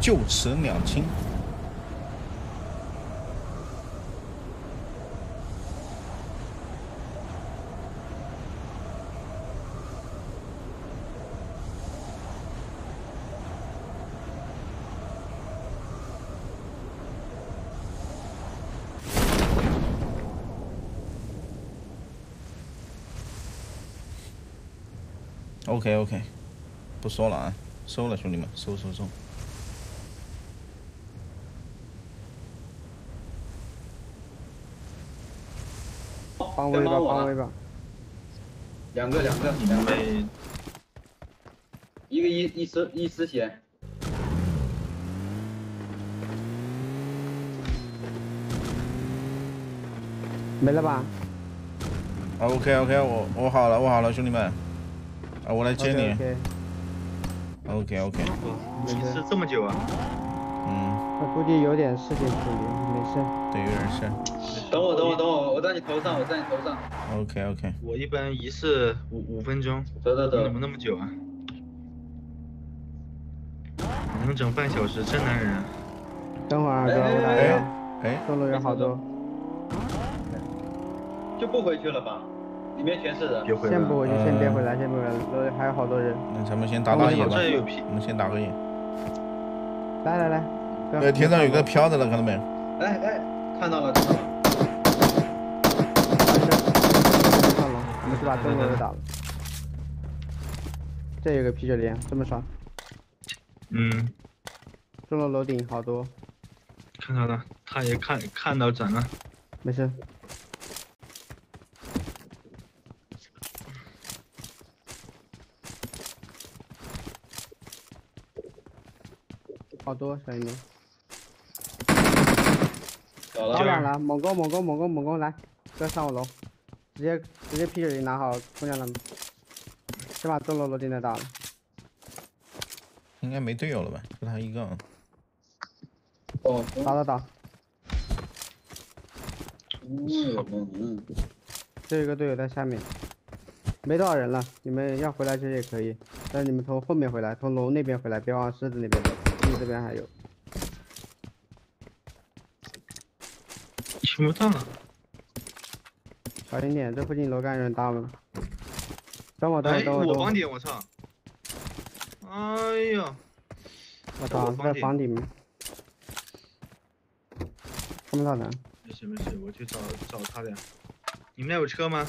就此两清。OK OK，不说了啊，收了，兄弟们，收收收。帮威吧，帮我了。帮威吧。两个两个你两个，们。一个一一丝一丝血，没了吧？OK OK，我我好了，我好了，兄弟们，啊，我来接你。OK，OK OK，其实这么久啊？嗯，我估计有点事情处理，没事。对，有点事。等我等我等我，我在你头上，我在你头上，OK OK，我一般一次五五分钟，走走走你怎，么那么久啊？能整半小时，真男人啊！等会儿哥，我来哎中路有好多，就不回去了吧？里面全是人，别回来。先不回去，先别呃回来，先别回来，楼里还有好多人。那咱们先打打野吧这，有皮，我们先打个野。来来来，哥呃，天上有个飘着的了，看到没？哎哎，看到了看到了，我们去把中路给打了。这有个啤酒连，这么爽。嗯，中楼楼顶好多，看到了，他也看看到咱了。没事。好多小兄弟，搞了两了，猛攻猛攻猛攻猛攻，来，哥上我楼，直接直接啤酒里拿好姑娘了，先把中楼楼顶再打了。应该没队友了吧？就他一个啊。哦，打打打，这有一个队友在下面，没多少人了，你们要回来其实也可以，但是你们从后面回来，从楼那边回来，别往狮子那边走，这边还有。听不到。小心点，这附近楼杆有人打我们。等我，等我，哎，等我，等我我房，顶，我操！哎呀，我操，在我房顶房顶。看不到人，没事没事，我去找找他俩。你们那有车吗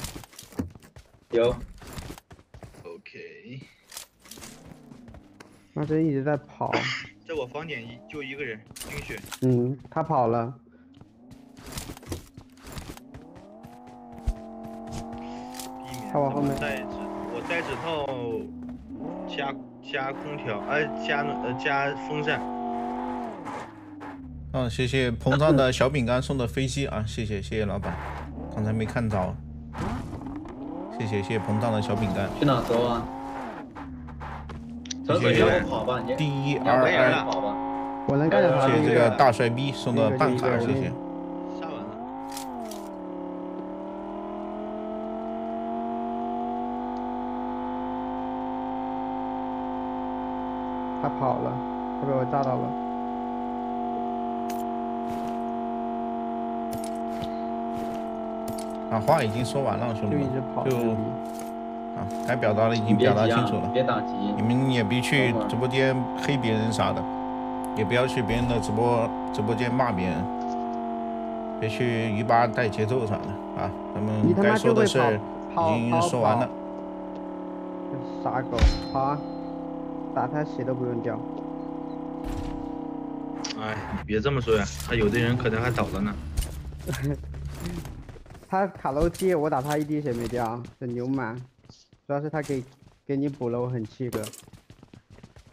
有，？OK，那这一直在跑。在我房顶一就一个人，冰雪。嗯，他跑了。避免他往后面带指，我带指套加加空调，呃加呃加风扇。嗯，谢谢 膨胀的小饼干送的飞机啊，谢谢谢谢老板，刚才没看着，谢谢谢谢膨胀的小饼干。去哪走啊？走走，谢谢要不跑吧，你 D E 要 R I，跑吧。我能干掉他谢谢。这个大帅逼送的办卡，谢谢。杀完了，他跑了，他被我炸到了。啊，话已经说完了，兄弟就啊，该表达的已经表达清楚了。别打急，你们也别去直播间黑别人啥的，也不要去别人的直播直播间骂别人，别去鱼吧带节奏啥的啊。咱们该说的事儿已经说完了。傻狗，好啊，打他血都不用掉。哎，别这么说呀，他有的人可能还倒了呢。他卡楼梯，我打他一滴血没掉，这牛满。主要是他给给你补了，我很气哥。没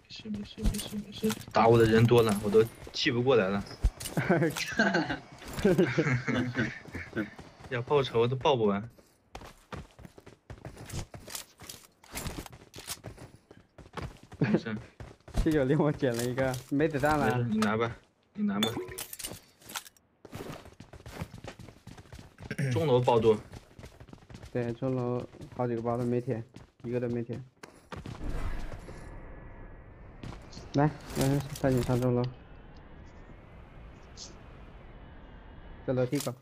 事没事没事没事，打我的人多了，我都气不过来了。要报仇都报不完。没事七九零我捡了一个，没子弹没事，了。你拿吧，你拿吧。钟楼爆多，对，钟楼好几个包都没舔，一个都没舔。来，来，赶紧上钟楼。这楼梯口。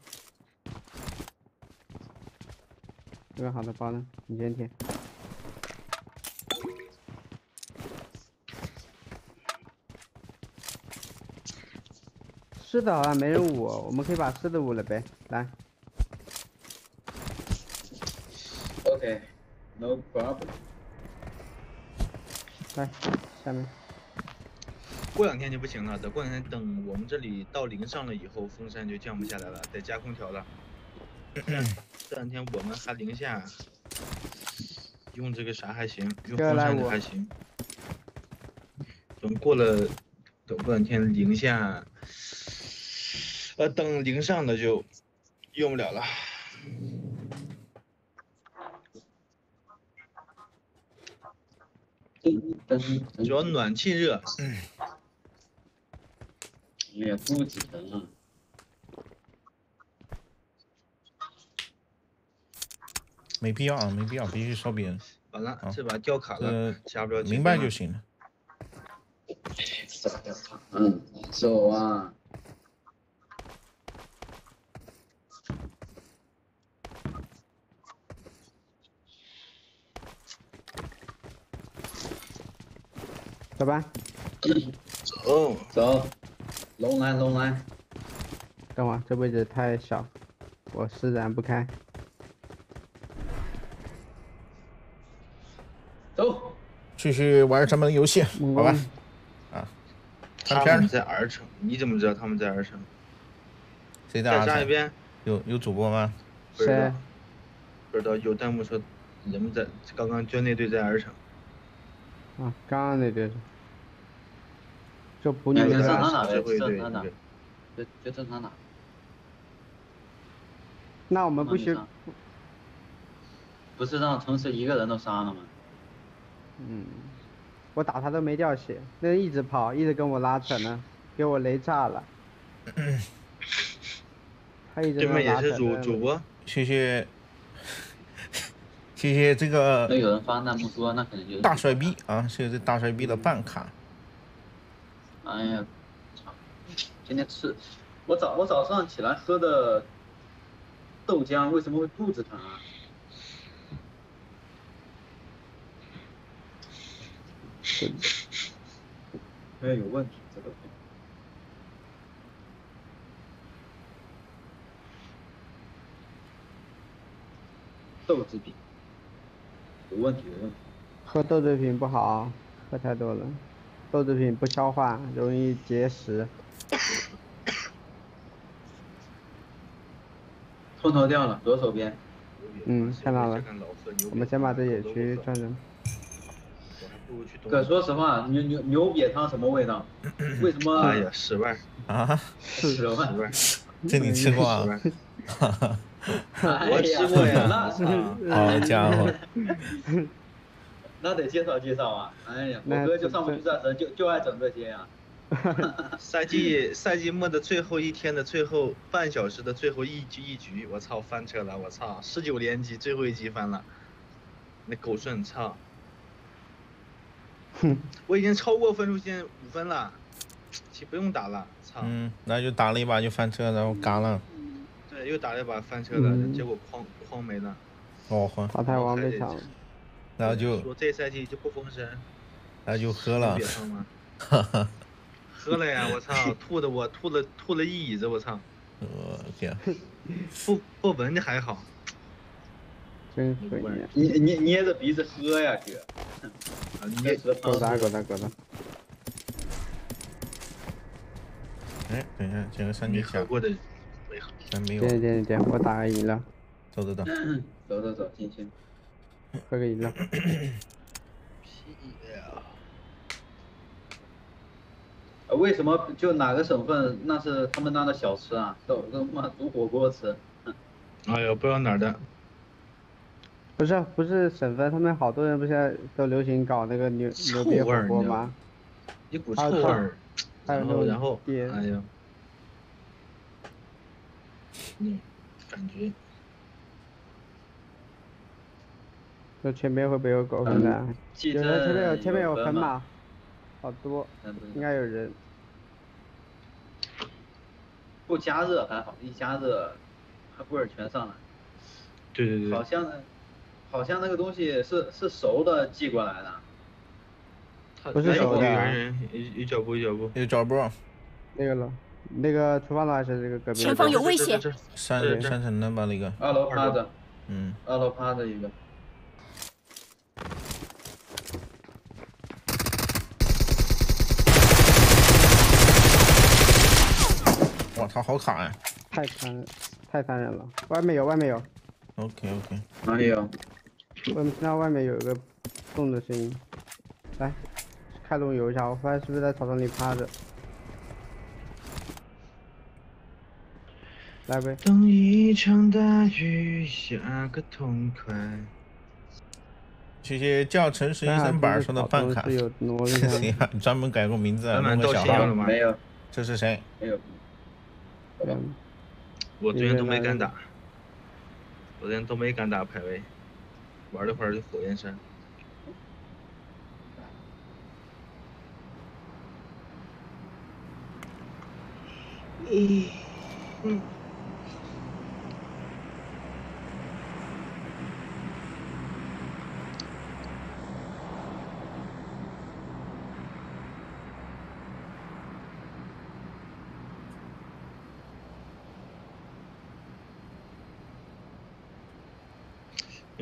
这个好的包呢？你先舔。狮子好像没人捂，我们可以把狮子捂了呗。来，OK，no problem。来，下面。过两天就不行了，等过两天等我们这里到零上了以后，风扇就降不下来了，得加空调了。这两天我们还零下，用这个啥还行，用风扇的这来我还行。等过了，等过两天零下，呃，等零上的就用不了了。主要暖气热，哎呀，肚子疼啊！没必要啊，没必要，必须烧别人，完了这把掉卡了呃，下不了明白就行了。嗯，难受啊！走吧，走。走，龙来龙来，等会这位置太小，我施展不开。走。继续玩咱们的游戏，猛好吧啊？看他们片？在儿城，你怎么知道他们在儿城？谁在再阿城？杀一边，有有主播吗？不知道谁？不知道有弹幕说人们在刚刚捐那队在儿城，啊，刚刚那队是，就补你们的。上哪呗指挥队上哪那个就就正常打。那我们不许，不是让城市一个人都杀了吗？嗯，我打他都没掉血，那一直跑，一直跟我拉扯呢，给我雷炸了。他一直在对面也是主主播，谢谢，谢谢这个那有人发弹幕说，那可能就是大帅逼啊！谢谢这大帅逼的办卡。哎呀，今天吃，我早我早上起来喝的豆浆为什么会肚子疼啊？哎，有问题，这个。豆制品有问题，有问题。喝豆制品不好，喝太多了，豆制品不消化，容易结石。空投掉了，左手边。嗯看到了我们先把这野区哥，说实话，牛牛牛瘪汤什么味道？为什么？哎呀，屎味儿，啊，十万屎味儿，这你吃过啊屎味？我吃过呀，那操好家伙，那得介绍介绍啊！哎呀，我哥就上不去战神，就就爱整这些呀、赛季赛季末的最后一天的最后半小时的最后一局一局，我操翻车了，我操十九连击最后一击翻了，那狗顺操，我已经超过分数线五分了，其不用打了，操，嗯，那就打了一把就翻车，然后嘎了，对，又打了一把翻车了，嗯结果框框没了，哦混，淘汰王被抢了，然后就说这赛季就不封神，然后就喝了别，喝吗？喝了呀，我操，吐的我吐了吐了一椅子，我操，我天，不不闻着还好，真损呀！捏捏捏着鼻子喝呀，哥。啊，你捏舌狗打狗打狗打，哎，等一下，捡个三没级下，喝过的没喝。咱没有点，点点点，我打个饮料，走走走，走走走，进去。喝个饮料。呃为什么就哪个省份那是他们那的小吃啊？都他妈煮火锅吃。哎呦，不知道哪儿的，不是不是省份，他们好多人不是都流行搞那个牛牛臭瘪味儿你知道火锅吗？一股臭臭味儿，然后然后，哎呀，嗯，感觉。那前面会不会有狗现在？记有人前面有前面有分马，好多，应该有人。不加热还好，一加热，它味儿全上来。对对对，好像好像那个东西是是熟的寄过来的。不是熟的。啊猿人，一一脚步一脚步，有脚步，那个了，那个厨房楼还是这个隔壁？前方有危险三对三层的吧那个，二楼趴着，嗯，二楼趴着一个。我操，好卡呀太残忍，太残忍了。外面有，外面有，，OK OK，哪里有？我们听到外面有一个动的声音。来，开龙游一下，我发现是不是在草丛里趴着？来呗，等一场大雨下个痛快。谢谢叫城市医生板儿说的饭卡是，有挪了一下。谁呀？专门改过名字，弄个小号了吗没有这是谁？没有。嗯，我昨天都没敢打，昨天都没敢打排位，玩了会儿就火焰山。嗯。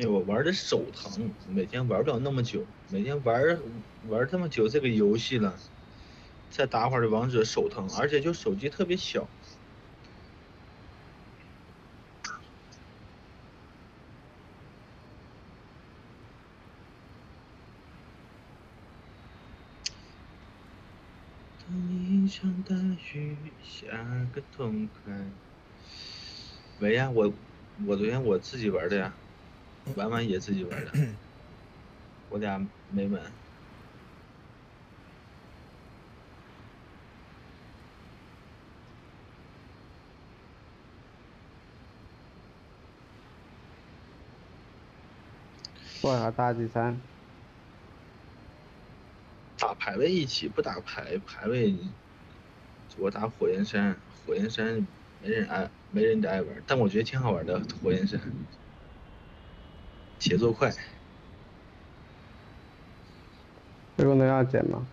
我玩的手疼，每天玩不了那么久，每天玩玩这么久这个游戏了，再打会儿的王者手疼，而且就手机特别小。等一场大雨下个痛快。没呀，我我昨天我自己玩的呀，玩玩也自己玩的，我俩没玩。过一下大 G 三，打排位一起，不打排排位，我打火焰山，火焰山没人爱，没人爱玩，但我觉得挺好玩的。火焰山，节奏快，这个能要捡吗？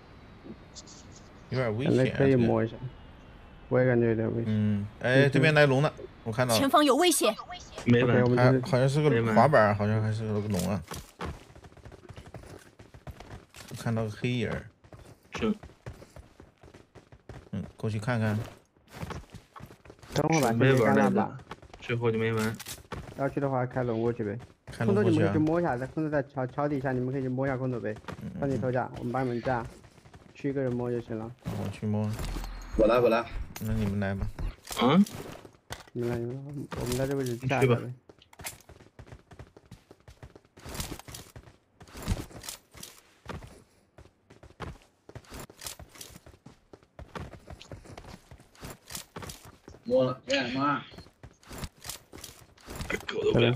有点危险啊。可以摸一下。我也感觉有点危险。嗯，哎，这边来龙了，我看到前，方有危险！没。们还好像是个滑板，好像还是个龙啊。我看到个黑影儿，是嗯，过去看看。等会儿吧，准备先别玩来着干了吧。，最后就没门。要去的话开龙过去呗。看空投你们可以去。摸一下，在空投在桥桥底下，你们可以去摸一下空投呗。嗯帮你投架，我们帮你们架，去一个人摸就行了。我去摸，我来我来，那你们来吧。嗯？你们来，你们来，我们在这位置你去吧架着呗。摸了，哎妈，狗都不了。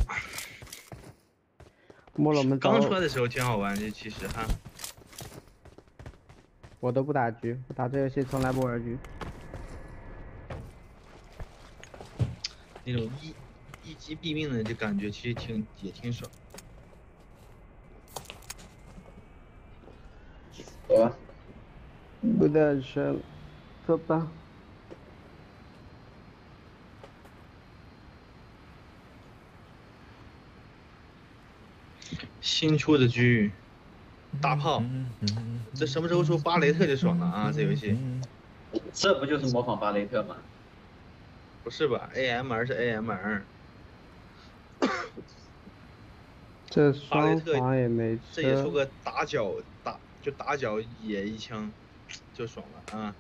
摸了我们刚出来的时候挺好玩的，其实哈。我都不打狙，我打这游戏从来不玩狙。那种一一击毙命的，就感觉其实挺也挺爽。走吧。不带声，走吧。新出的狙，大炮，这什么时候出巴雷特就爽了啊！这游戏嗯这不就是模仿巴雷特吗？不是吧？AMR 是 AMR，这巴雷特双防也没，这也出个打脚打就打脚野一枪，就爽了啊！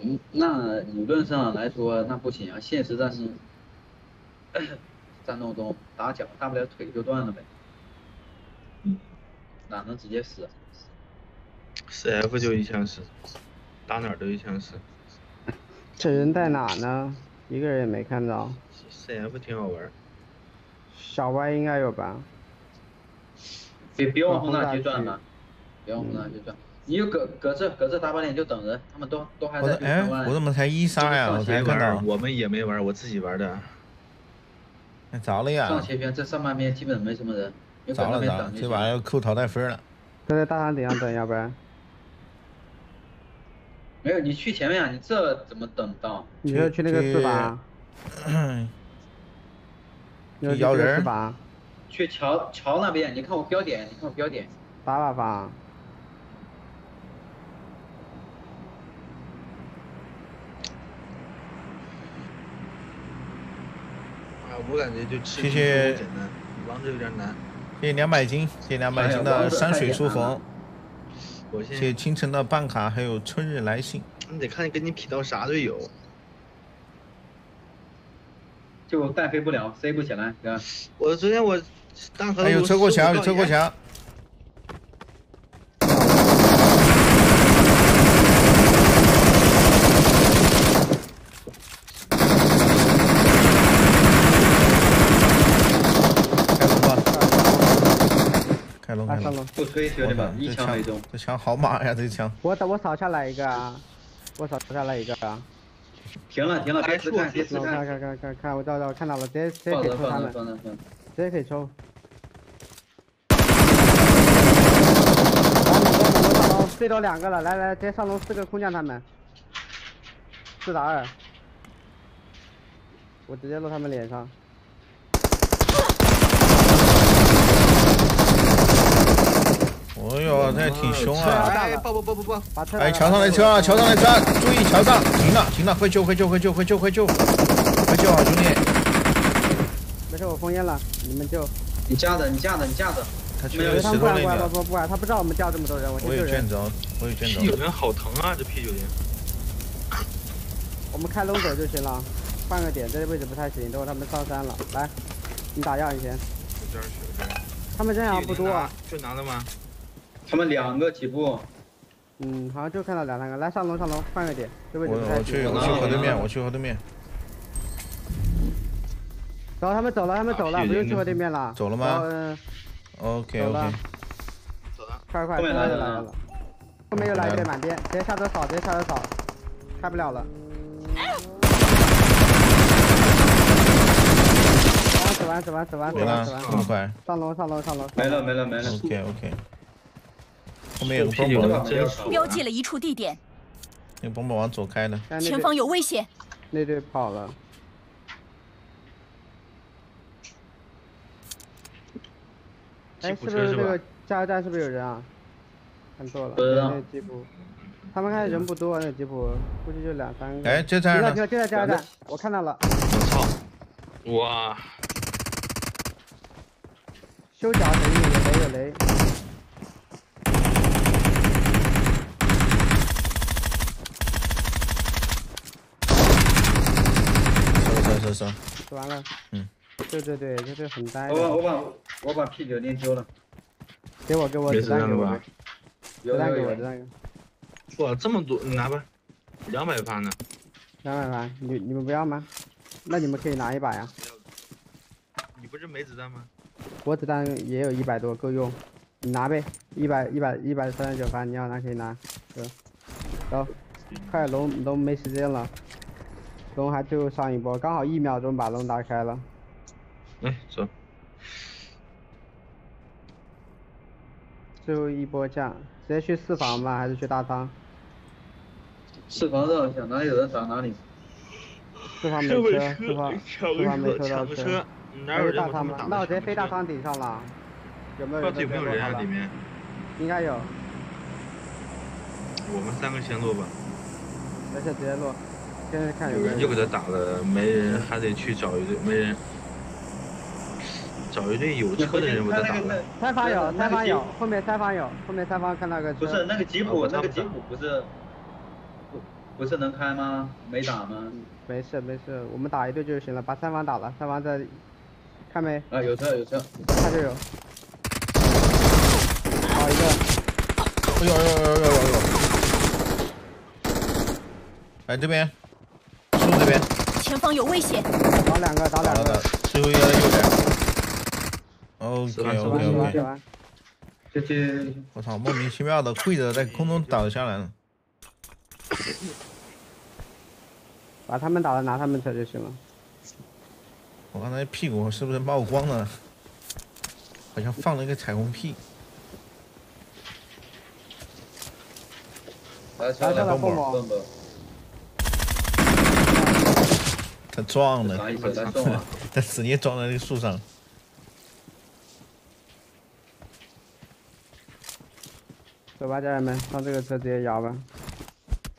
嗯，那理论上来说，那不行啊。现实战争 战斗中打脚，大不了腿就断了呗。哪能直接死？CF 就一枪死，打哪儿都一枪死。这人在哪呢？一个人也没看到。CF 挺好玩，小歪应该有吧？别别往红大往红大区转了，别往红大区转。你就搁搁这搁这大半点就等人，他们都都还在我怎哎我怎么才一杀呀？上我没才看到玩，，我们也没玩，我自己玩的。哎着了呀上，前边这上半边基本没什么人，就搁那着了着了，边等这玩意儿扣淘汰分了。都在大山顶上等，要不然 没有，你去前面啊，你这怎么等到？你要去那个四把，你就去摇人儿四把去桥桥那边，你看我标点，你看我标点，打把吧。啊，我感觉就吃鸡谢谢简单，王者有点难。谢谢两百斤，谢谢两百斤的山水书逢，谢谢清晨的办卡，还有春日来信。你得看你跟你匹到啥队友。就带飞不了，飞不起来，对吧？我昨天我大河还，有车过墙，有车过。墙。开龙吧，开龙，开龙。来上龙，不吹兄弟们，一枪枪没中。，这枪好马呀！这枪，我扫我扫下来一个啊，我扫下来一个啊。停了停了，别哎是我吃看，别吃那我看看。看看看看，我到到看到了，直接直接可以抽他们。直接可以抽。最多两个了，来来，直接上龙四个空降他们，四打二，我直接落他们脸上。哦哟，这挺凶啊！哎，爆爆爆爆爆！把车哎，桥上来车啊！桥上来车啊！注意桥上，停了停了，快救快救快救快救快救！快救啊，兄弟！没事，我封烟了，你们就。你架着，你架着，你架着。他去没有他们不敢过来，边不，不不管，他不知道我们叫这么多人，我先救人。我有卷轴，我有卷 P 九轴。零好疼啊，这 P 九零。我们开龙走就行了，换个点，这个位置不太行，等会他们上山了。来，你打药你先。这儿血这儿。他们人好像不多啊，就拿了吗？他们两个起步，嗯，好像就看到两三个。来上楼上楼，换个点，这位置我不太。我去我去河对面，我去河对面。走，他们走了，他们走了，啊不用去河对面了。走了吗嗯，OK OK 走了。快快，后面现在来人了就来了。后后面又来一队满编，直接下车扫，直接下车扫，开不了了。死完死完死完死没了完死完，这么快上楼上楼上楼。没了没了没了。？OK OK。后面有个屁股 bomber，了标记了一处地点，那个 bomber 往左开的。但那队前方有危险。那队跑了。哎，是不是那个？加油站是不是有人啊？看错了，那个吉普，他们看人不多，那个吉普估计就两三个。哎，就这儿呢。就在就在加油站，我看到了，我操！哇，修脚等于有雷有雷，收收。死完了。嗯。对对对，就是很呆我把我。把我把 P 九零丢了。给我给我子弹给我子弹了吧，子弹给。我子弹给我。哇，这么多，你拿吧，两百发呢。两百发，你你们不要吗？那你们可以拿一把呀，你不是没子弹吗？我子弹也有一百多，够用。你拿呗，一百一百一百三十九发，你要拿可以拿。走，走，快龙龙没时间了，龙还最后上一波，刚好一秒钟把龙打开了。来，走。最后一波架，直接去四房吧？还是去大仓？四房绕一下，哪里有人打哪里。四房没车，四房四房没车抢个车。，哪还有大仓吗？那我直接飞大仓顶上了。有没有人？有没有人啊？里？面？应该有，我们三个先落吧，没事直接落。现在看有没有有人就给他打了，没人还得去找一队，没人。找一队有车的人把他打了。采访有，那个吉采访有，后面采访有，后面采访看那个车。不是那个吉啊普，那个吉普不是不不是能开吗？没打吗？没事没事，我们打一队就行了，把三方打了，三方在，看没？啊，有车有车。看就有。好一个，哎呦呦呦呦呦呦！哎，这边，树这边前方有危险，打两个，打两个最后一个右边。OK OK OK，我操，莫名其妙的跪着在空中倒下来了。把他们打了拿他们车就行了。我刚才屁股是不是冒光了？好像放了一个彩虹屁。来车来蹦蹦蹦蹦，他撞了！他直接 撞在那个树上。走吧，家人们，上这个车直接摇吧。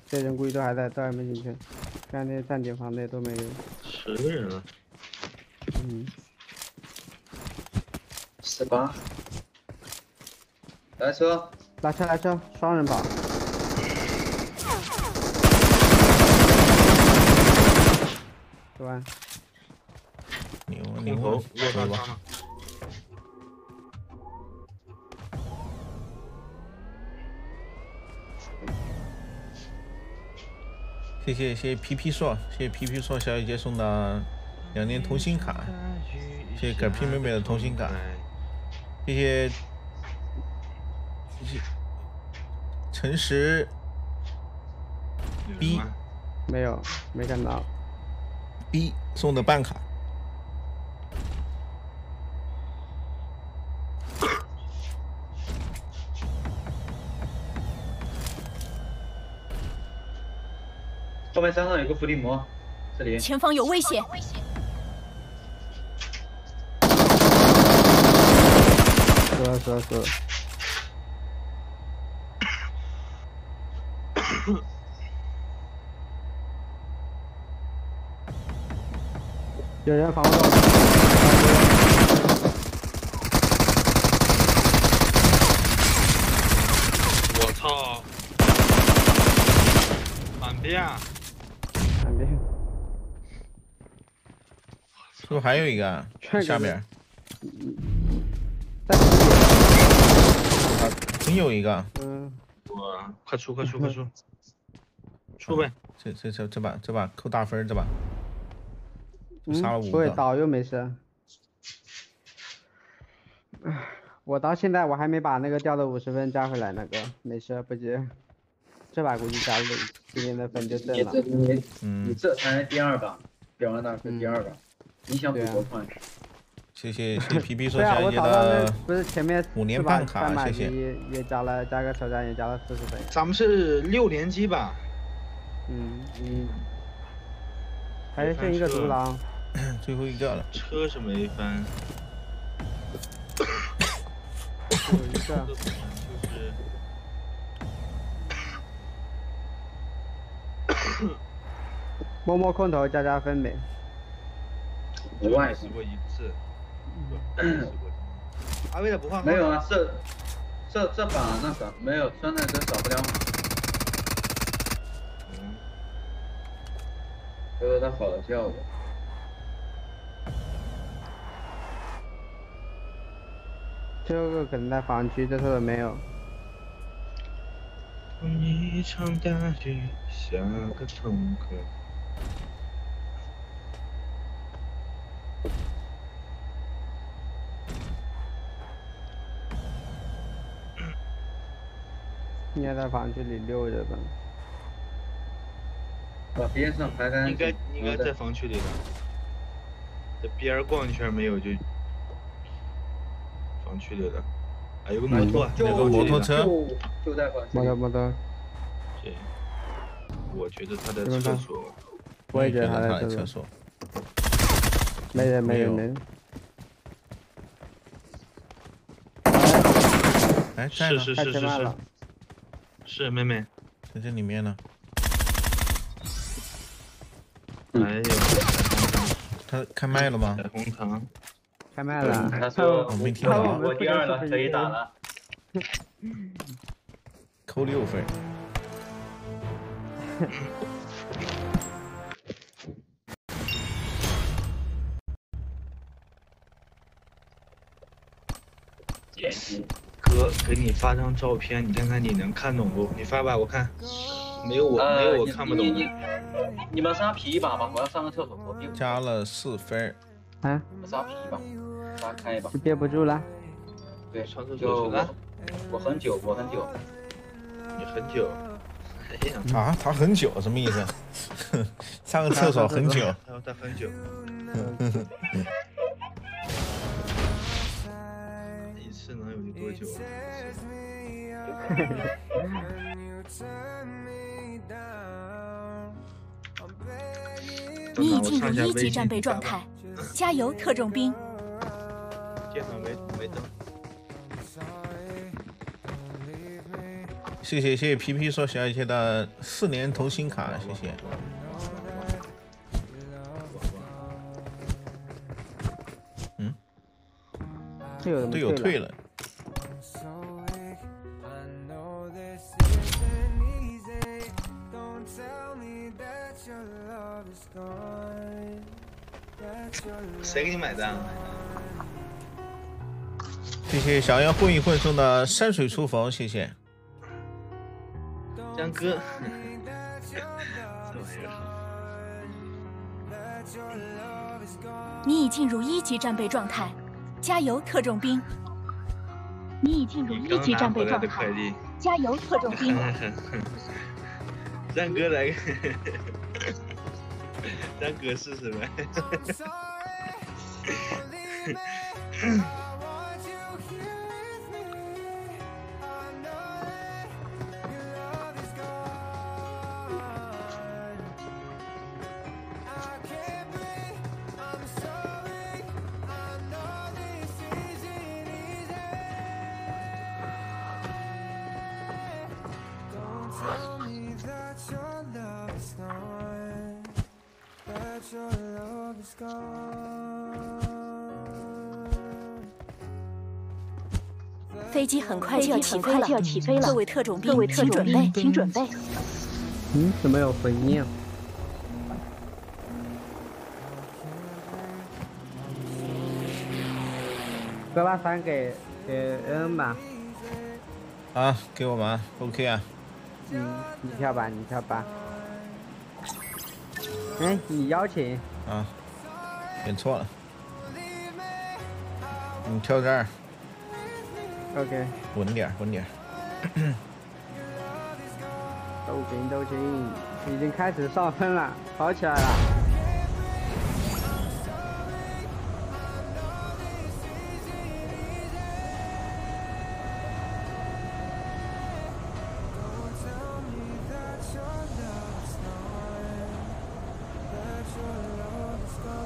这人估计都还在，都还没进去。看那些站点房内都没有。十个人了，嗯，十八。来车，来车来车，双人跑。走完，牛牛空投，可以吧？落大仓了。谢谢谢谢皮皮硕，谢谢皮皮硕小姐姐送的两年同心卡，谢谢嗝屁妹妹的同心卡，谢谢谢谢诚实 B 没有，没看到。B 送的办卡，后面山上有个伏地魔，这里。前方有危险，死了死了死了。有人防我。我操！反边啊！旁边是不是还有一个啊下面？真有一个，嗯，我快出快出快出！出呗！这这这这把这把扣大分儿，这把嗯杀了五个不会倒又没事。唉，我到现在我还没把那个掉的五十分加回来，那个没事不急。这把估计加了今天的分就挣你了。这你这才第二把，表完大分第二把，你想赌对啊多快？谢谢谢 谢皮皮说对啊，下一届我早上那的不是前面五年半卡谢谢级也加了加个小战也加了四十分。咱们是六连击吧？嗯，嗯，还剩一个独狼，最后一个了。车是没翻，有一个就是摸摸空投加加分呗。五万也是死过一次。阿威的不换没有啊，这这这把那个没有，酸奶哥少不了马，嗯，说他好笑的。最后一个可能在房区，这次都没有。一场大雨下个痛快。应该在房区里溜着吧。把边上排干应。该应该在房区里的，这边儿逛一圈没有就防区里的。啊，有个摩托，就在防区里的摩托车就就在防区里。摩托摩托，对，我觉得他在这边看厕所。我也觉得他他在这边。在厕所。没人没没有人没人。哎，是是是是是是妹妹。在这里面呢。嗯还有他开麦了吗彩？虹糖，开麦了。他说我没听到我第二了，可以打了。扣六分。哥给你发张照片，你看看你能看懂不？你发吧，我看。没有我，没有我看不懂呃你你的。你们仨皮一把吧，我要上个厕所，加了四分儿。啊，你们仨皮一把，仨开一把。就憋不住了。对，上厕所就去了我我很久，我很久。你很久。啊，他很久什么意思？上个厕所很久。还要待很久。一次能有多久啊？你已进入一级战微信备状态，加油，特种兵！街上没没灯。谢谢谢谢皮皮说小姐姐的四年同心卡，谢谢。队友怎么队友退了？了，谁给你买单啊？谢谢小妖混一混送的山水厨房，谢谢。江哥。你已进入一级战备状态，加油，特种兵！你已进入一级战备状态。加油，特种兵！江哥来个，让飞机很快就要起飞了，各位特种兵，请准备，请准备。嗯，怎么有回音啊？哥把伞给给恩吧，啊，给我们 OK 啊，嗯，你跳吧，你跳吧。哎，你邀请，啊，点错了，你跳这儿，OK，稳点儿稳点儿。都行都行，已经开始上分了，跑起来了。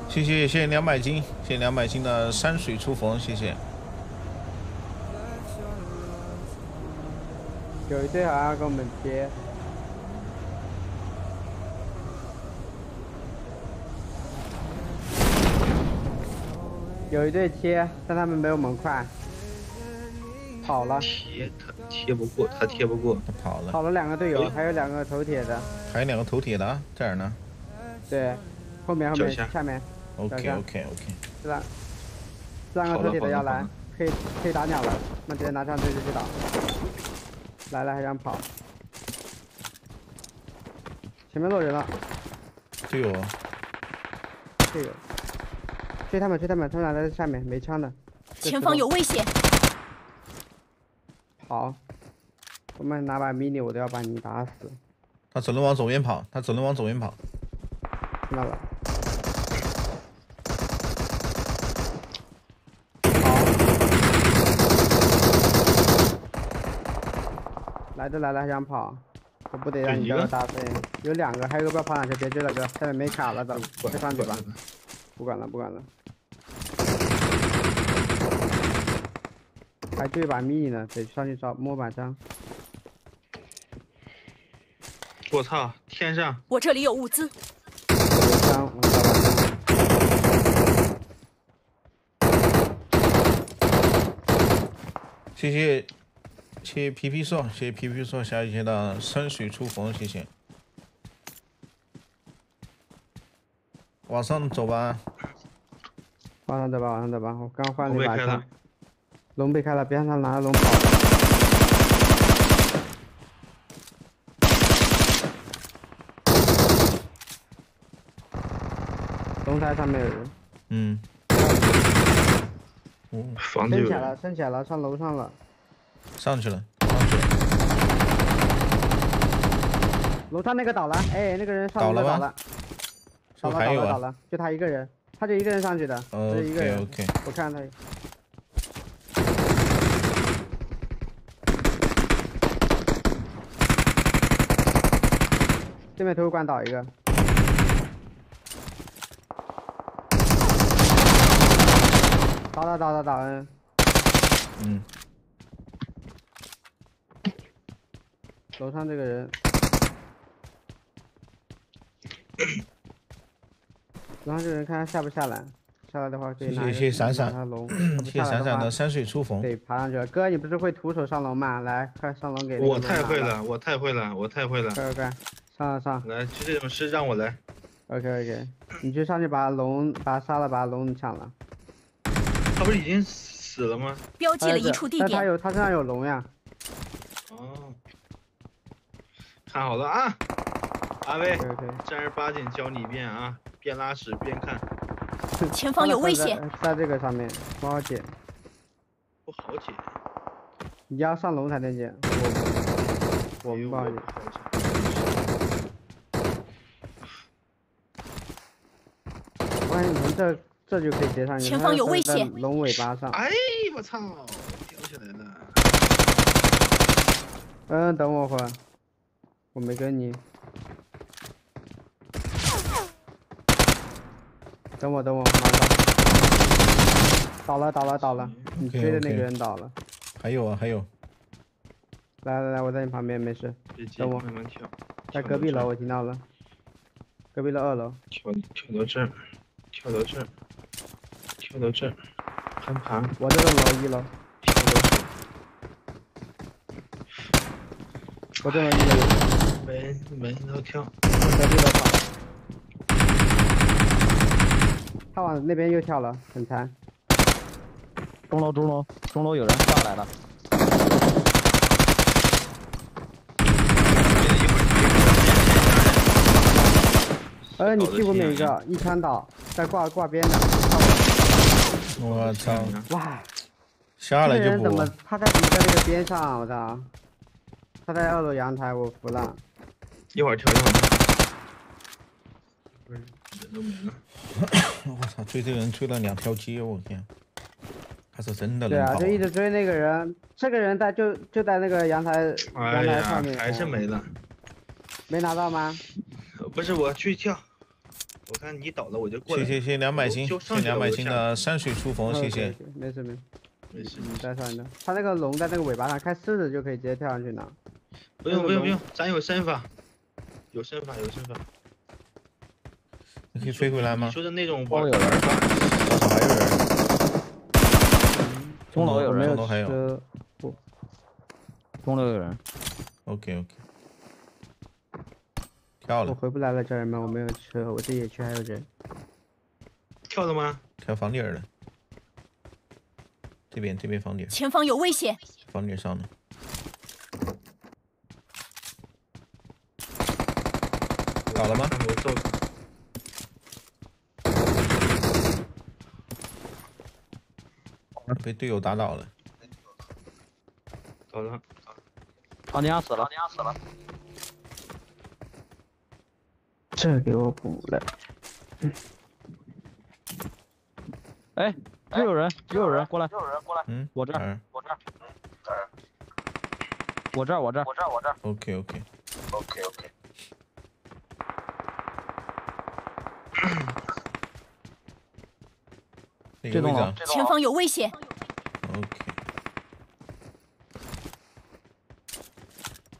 谢谢谢谢两百斤，谢谢两百斤的山水初逢，谢谢。有一队好像跟我们贴，有一队贴，但他们没有我们快，跑了，贴他贴不过，他贴不过，他跑了，跑了两个队友，还有两个头铁的，还有两个头铁的啊在哪儿呢。对，后面后面下。下面，？OK OK OK，这两这两个头铁的要来，可以可以打鸟了，那直接拿枪对着去打，来了还想跑，前面落人了。队友队友，追他们，追他们，他们俩在下面，没枪的。前方有危险！好，我们拿把 mini，我都要把你打死。他只能往左边跑，他只能往左边跑。看到了。来都来了还想跑，我不得让你叫我大声。有两个，还有一个不要跑上去，别追了哥，下面没卡了，走，管再上去吧。不管了，不管了。还对一把 mini 呢，得上去找摸把枪。我操，天上我这里有物资，有枪，我找把枪。谢谢谢谢皮皮兽，谢谢皮皮兽小姐姐的山水初逢，谢谢。往上走吧，往上走吧，往上走吧，我刚换了一把枪龙被开了。，别让他拿着龙跑。龙台上面有人，嗯。哦，房子有人升起来了，升起来了，上楼上了。上去了，上去了，楼上那个倒了，哎，那个人上倒了倒了，倒了，倒了，倒不是还有啊？了，就他一个人，他就一个人上去的，只有一个人，OK，我看他。对面图书馆倒一个，打打打打打，嗯，嗯，楼上这个人，楼上这个人看他下不下来，下来的话可以拿一个谢谢闪闪 谢谢闪闪的山水初逢。对，爬上去了。哥，你不是会徒手上楼吗？来，快上楼给那个我。太会了，我太会了，我太会了。快快快，上上上。来，就这种事让我来。OK OK，你去上去把龙把他杀了，把龙抢了。他不是已经死了吗？标记了一处地点。有他身上有龙呀。哦，看好了啊，阿威，OK。正儿八经教你一遍啊，边拉屎边看，前方有危险！在这个上面不好捡，不好捡。你要上龙才能捡。我我们不好捡。我感觉你们这这就可以接上去。前方有危险龙尾巴上。哎，我操，掉下来了。嗯，等我会儿，我没跟你。等我，等我，马上。倒了，倒了，倒了！你追的那个人倒了。还有啊，还有，来来来，我在你旁边，没事。别急，等我慢慢跳。在隔壁楼，我听到了。隔壁楼二楼。跳跳到这儿，跳到这儿，跳到这儿，攀爬，我这栋楼一楼，跳到这儿。我这个一楼，门门要跳。他往那边又跳了，很残。钟楼，钟楼，钟楼有人上来了。呃，你屁股挺每一个，一枪倒，在挂挂边的。我操，哇，下来就补这人怎么，他在你在那个边上？我操！他在二楼阳台，我服了。一会儿跳，一会儿跳。不是人都没了。我操，追这个人追了两条街，我天，他是真的对啊，就一直追那个人，这个人在就就在那个阳台哎阳台上呀面，，还是没了。没拿到吗？呃不是我去跳，我看你倒了我就过来了。谢谢谢两百我星，就上去了谢两百星我就下来的山水书逢，谢谢。没事没事，没事，你带上一个。他那个龙在那个尾巴上开狮子就可以直接跳上去拿。不用不用不用，咱有身法，有身法有身法。你可以飞回来吗你？说的那种包有人多少还有人？钟楼有人我没有钟楼还有车，中楼有人，OK OK，跳了我，回不来了，家人们，我没有车，我这野区还有人。跳了吗？跳房顶了。这边这边房顶，前方有危险！房顶上的。倒了吗？我揍他。被队友打倒了。倒了。唐家死了，唐家死了。这给我补了。哎，又有人，又有人过来，又有人过来，嗯，我这儿我这儿，我这儿，我这儿，我这儿，我这儿。OK OK。哪 这栋楼前方有危险！？OK。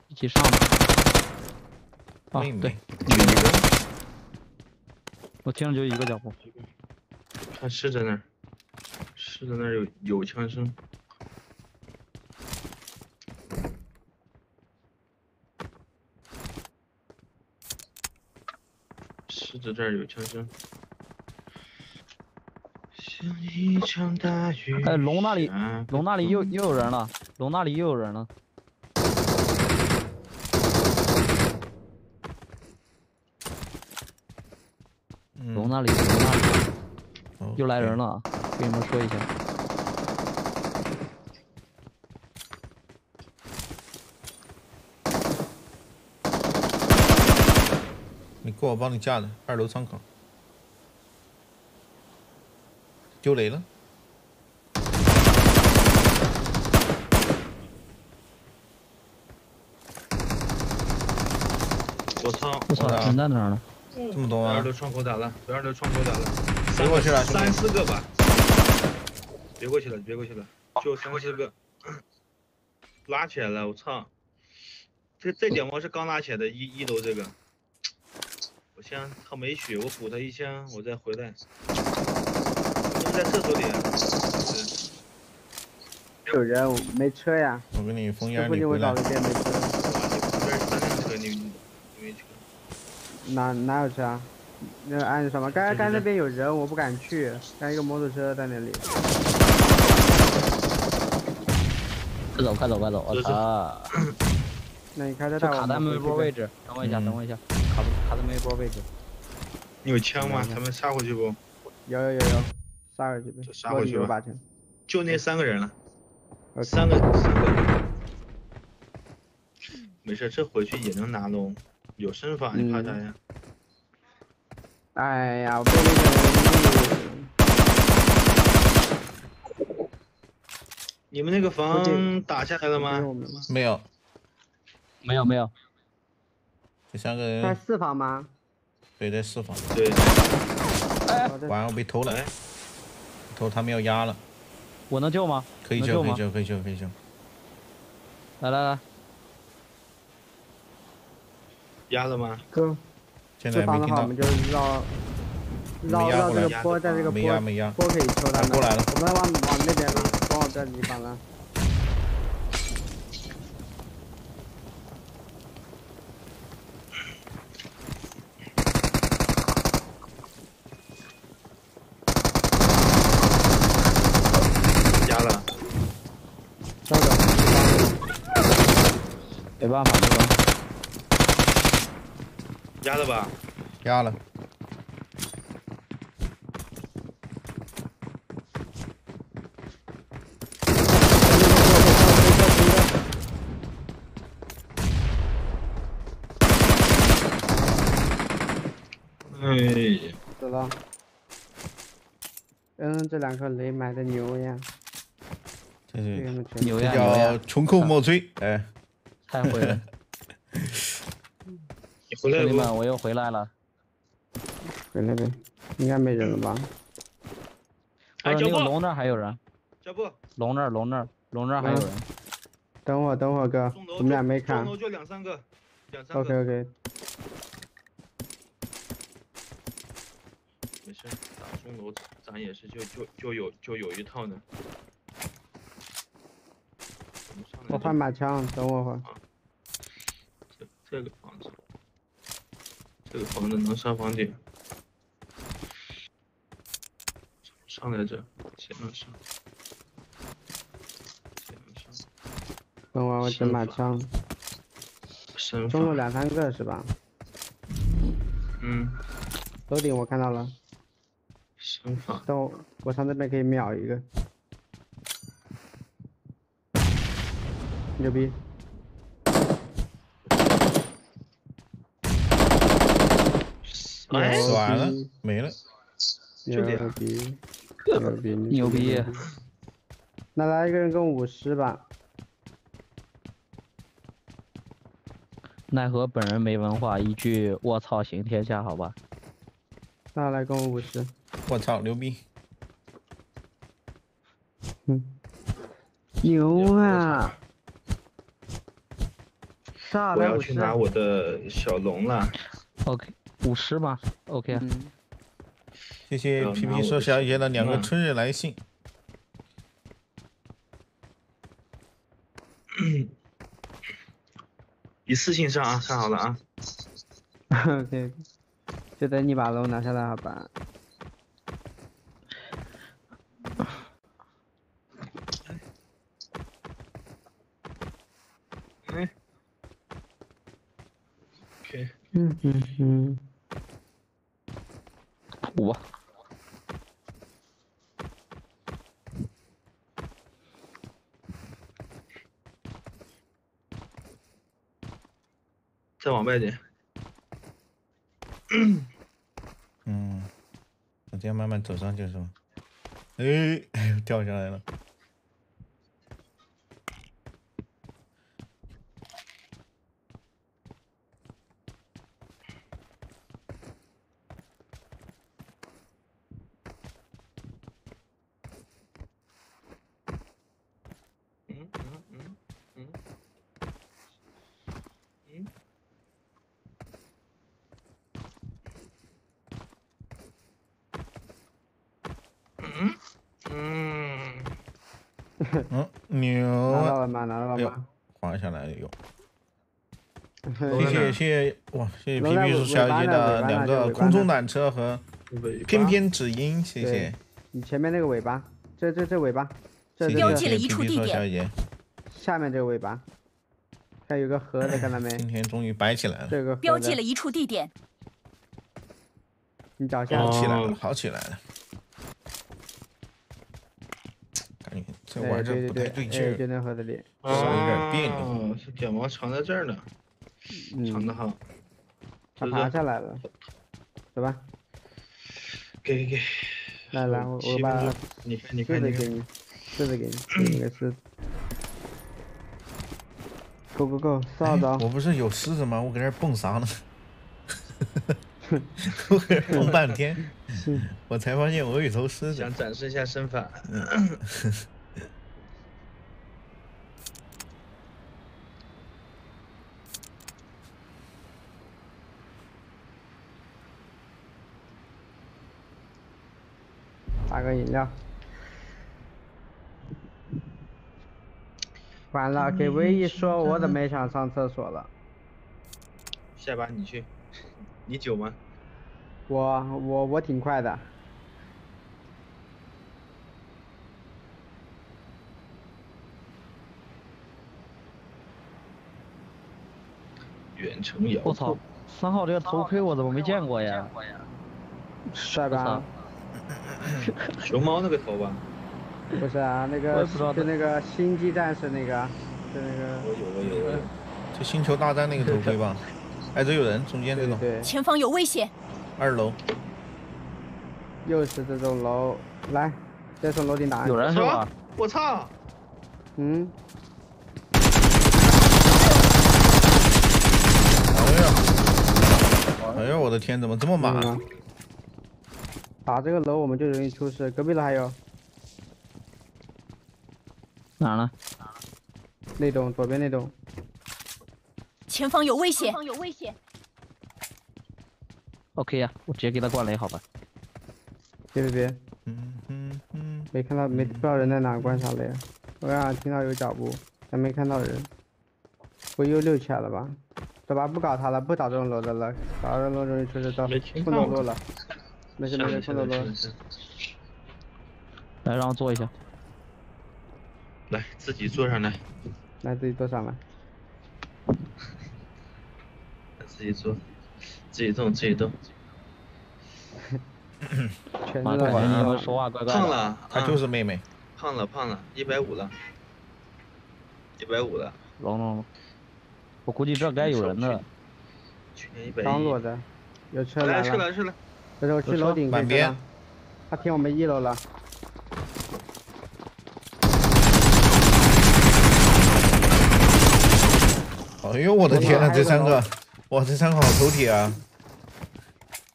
一起上吧。啊，妹妹对，我听着就一个脚步。他是在那儿，是在那儿有有枪声。子这儿有枪声。像一场大雨。哎，龙那里，龙那里又又有人了，龙那里又有人了。嗯龙那里，龙那里又来人。了啊，跟你们说一下。我帮你架的，二楼窗口。丢雷了，我操！我操，人在哪儿呢？这么多吗二楼？窗口打了，二楼窗口打了，别过去了，三。四个吧。别过去了，别过去了，就三四个。拉起来了，我操！这这点毛是刚拉起来的，一一楼这个。我先他没血，我补他一枪，我再回来。他们在厕所里啊。有人，没车呀。我给你封烟，你回来我找了。一遍没车，哇，你旁边三辆车，你你你没车？哪哪有车啊？那个按什么？刚才刚才那边有人，我不敢去。刚一个摩托车在那里。快走，快走，快走！我操，那你开车带我就卡在们回去呗没波位。置。等我一下，嗯等我一下，卡不卡在没波位置？你有枪吗？嗯他们杀回去不？有有有有，杀回去呗就。杀回去吧。就那三个人了，三个三个。没事，这回去也能拿龙，有身法，你怕啥呀？哎呀，我被那个你们那个房打下来了吗？没有，没有，没有。这三个人在四房吗？对在四房，对，完了被偷了哎，偷他们要压了，我能救吗？可以救？救可以救可以救可以救。来来来，压了吗？哥，现四房的话，我在没听到们，就绕绕绕这个坡，在这个没坡压没压，坡可以抽他们。过来了，我们往往那边了，往我这里反没办法，是吧？压了吧？压了。哎。死了。嗯，这两颗雷买的牛呀。对对对。叫穷寇莫追，哎。太会了！你回来不？兄弟们，我又回来了。回来呗，应该没人了吧？哎，那个龙那儿还有人，脚步，龙那儿龙那儿龙那儿还有人。等会儿等会儿哥我们俩没中看。楼就两三个，两三 OK 个，OK，没事，打中楼咱也是就就就有就有一套呢。我换把枪，等我会儿。这这个房子，这个房子能上房顶，上来这，先能上，先能上，等会儿我整把枪。中路，两三个是吧？嗯，楼顶我看到了，身法，等我我上这边可以秒一个。牛逼！哎死完了，没了。牛这样逼！牛逼！牛逼！那来一个人跟我舞狮吧。奈何本人没文化，一句“卧槽，行天下”，好吧？那来跟我五十。我操，牛逼！牛啊！上我要来舞狮。去拿我的小龙了。OK，五十吧。OK，嗯，谢谢要皮皮说小姐的两个嗯春日来信。一次性上啊，上好了啊。OK，就等你把龙拿下来，好吧？嗯，OK，嗯嗯嗯。土吧。再往外点。嗯，我这样慢慢走上去是吧？哎，掉下来了。嗯嗯嗯嗯嗯。嗯嗯，嗯，牛啊！拿到了吗？拿到哎呦了吗？滑下来了又。我谢谢谢谢！谢谢皮皮鼠小姐的两个空中缆车和翩翩指音，谢谢。你前面那个尾巴，这这这尾巴，这谢谢这这标记了一处地点小姐，下面这个尾巴，还有个盒子，看到没？今天终于摆起来了，这个标记了一处地点，你脚下哦好起来了，好起来了。感觉这玩儿不太对劲儿，那盒子里，手有点别扭。哦，是卷毛藏在这儿呢，藏的嗯，好。它这是爬下来了，走吧，给给给，来来，我我把你看你狮看你看，子给你，狮子给你，给你个狮子。Go go go，扫哎，我不是有狮子吗？我搁这蹦啥呢？我搁这蹦半天，我才发现我有一头狮子想。展示一下身法。打个饮料。完了，给唯一说我怎么也想上厕所了。下班你去，你久吗？我我我挺快的，远程遥我操控，，三号这个头盔我怎么没见过呀？帅吧？熊猫那个头吧？不是啊，那个就那个星际战士那个，就那我个，有我有我有。就星球大战那个头盔吧？哎，这有人，中间这种对对，前方有危险，二楼，又是这种楼，来，再从楼顶打。有人是吧？我操！嗯，哎呀，哎呀，我的天，怎么这么麻？嗯打这个楼我们就容易出事。隔壁楼还有哪儿呢？那栋，左边那栋。前方有危险！有危险 OK 呀、我直接给他灌雷，好吧？别别别，嗯嗯嗯，没看到，没不知道人在哪观察雷。我刚刚听到有脚步，但没看到人。不又溜起来了吧？走吧，不搞他了，不打这种楼的了，打这种楼容易出事。走，没听到空走路了。没事没事，空走路。来，让我坐一下。来，自己坐上来，来，自己坐上来。自己坐，自己动，自己动。妈，全是在感觉你们玩说话怪怪的。胖了，她啊就是妹妹。胖了，胖了，一百五了，一百五了，龙龙，我估计这该有人的了。去年一百刚落一。的，有车来，来了。车来，车来。这时候去楼顶可以满编看到。他停我们一楼了。哎呦，我的天呐，这三个，哇，这三个好头铁啊！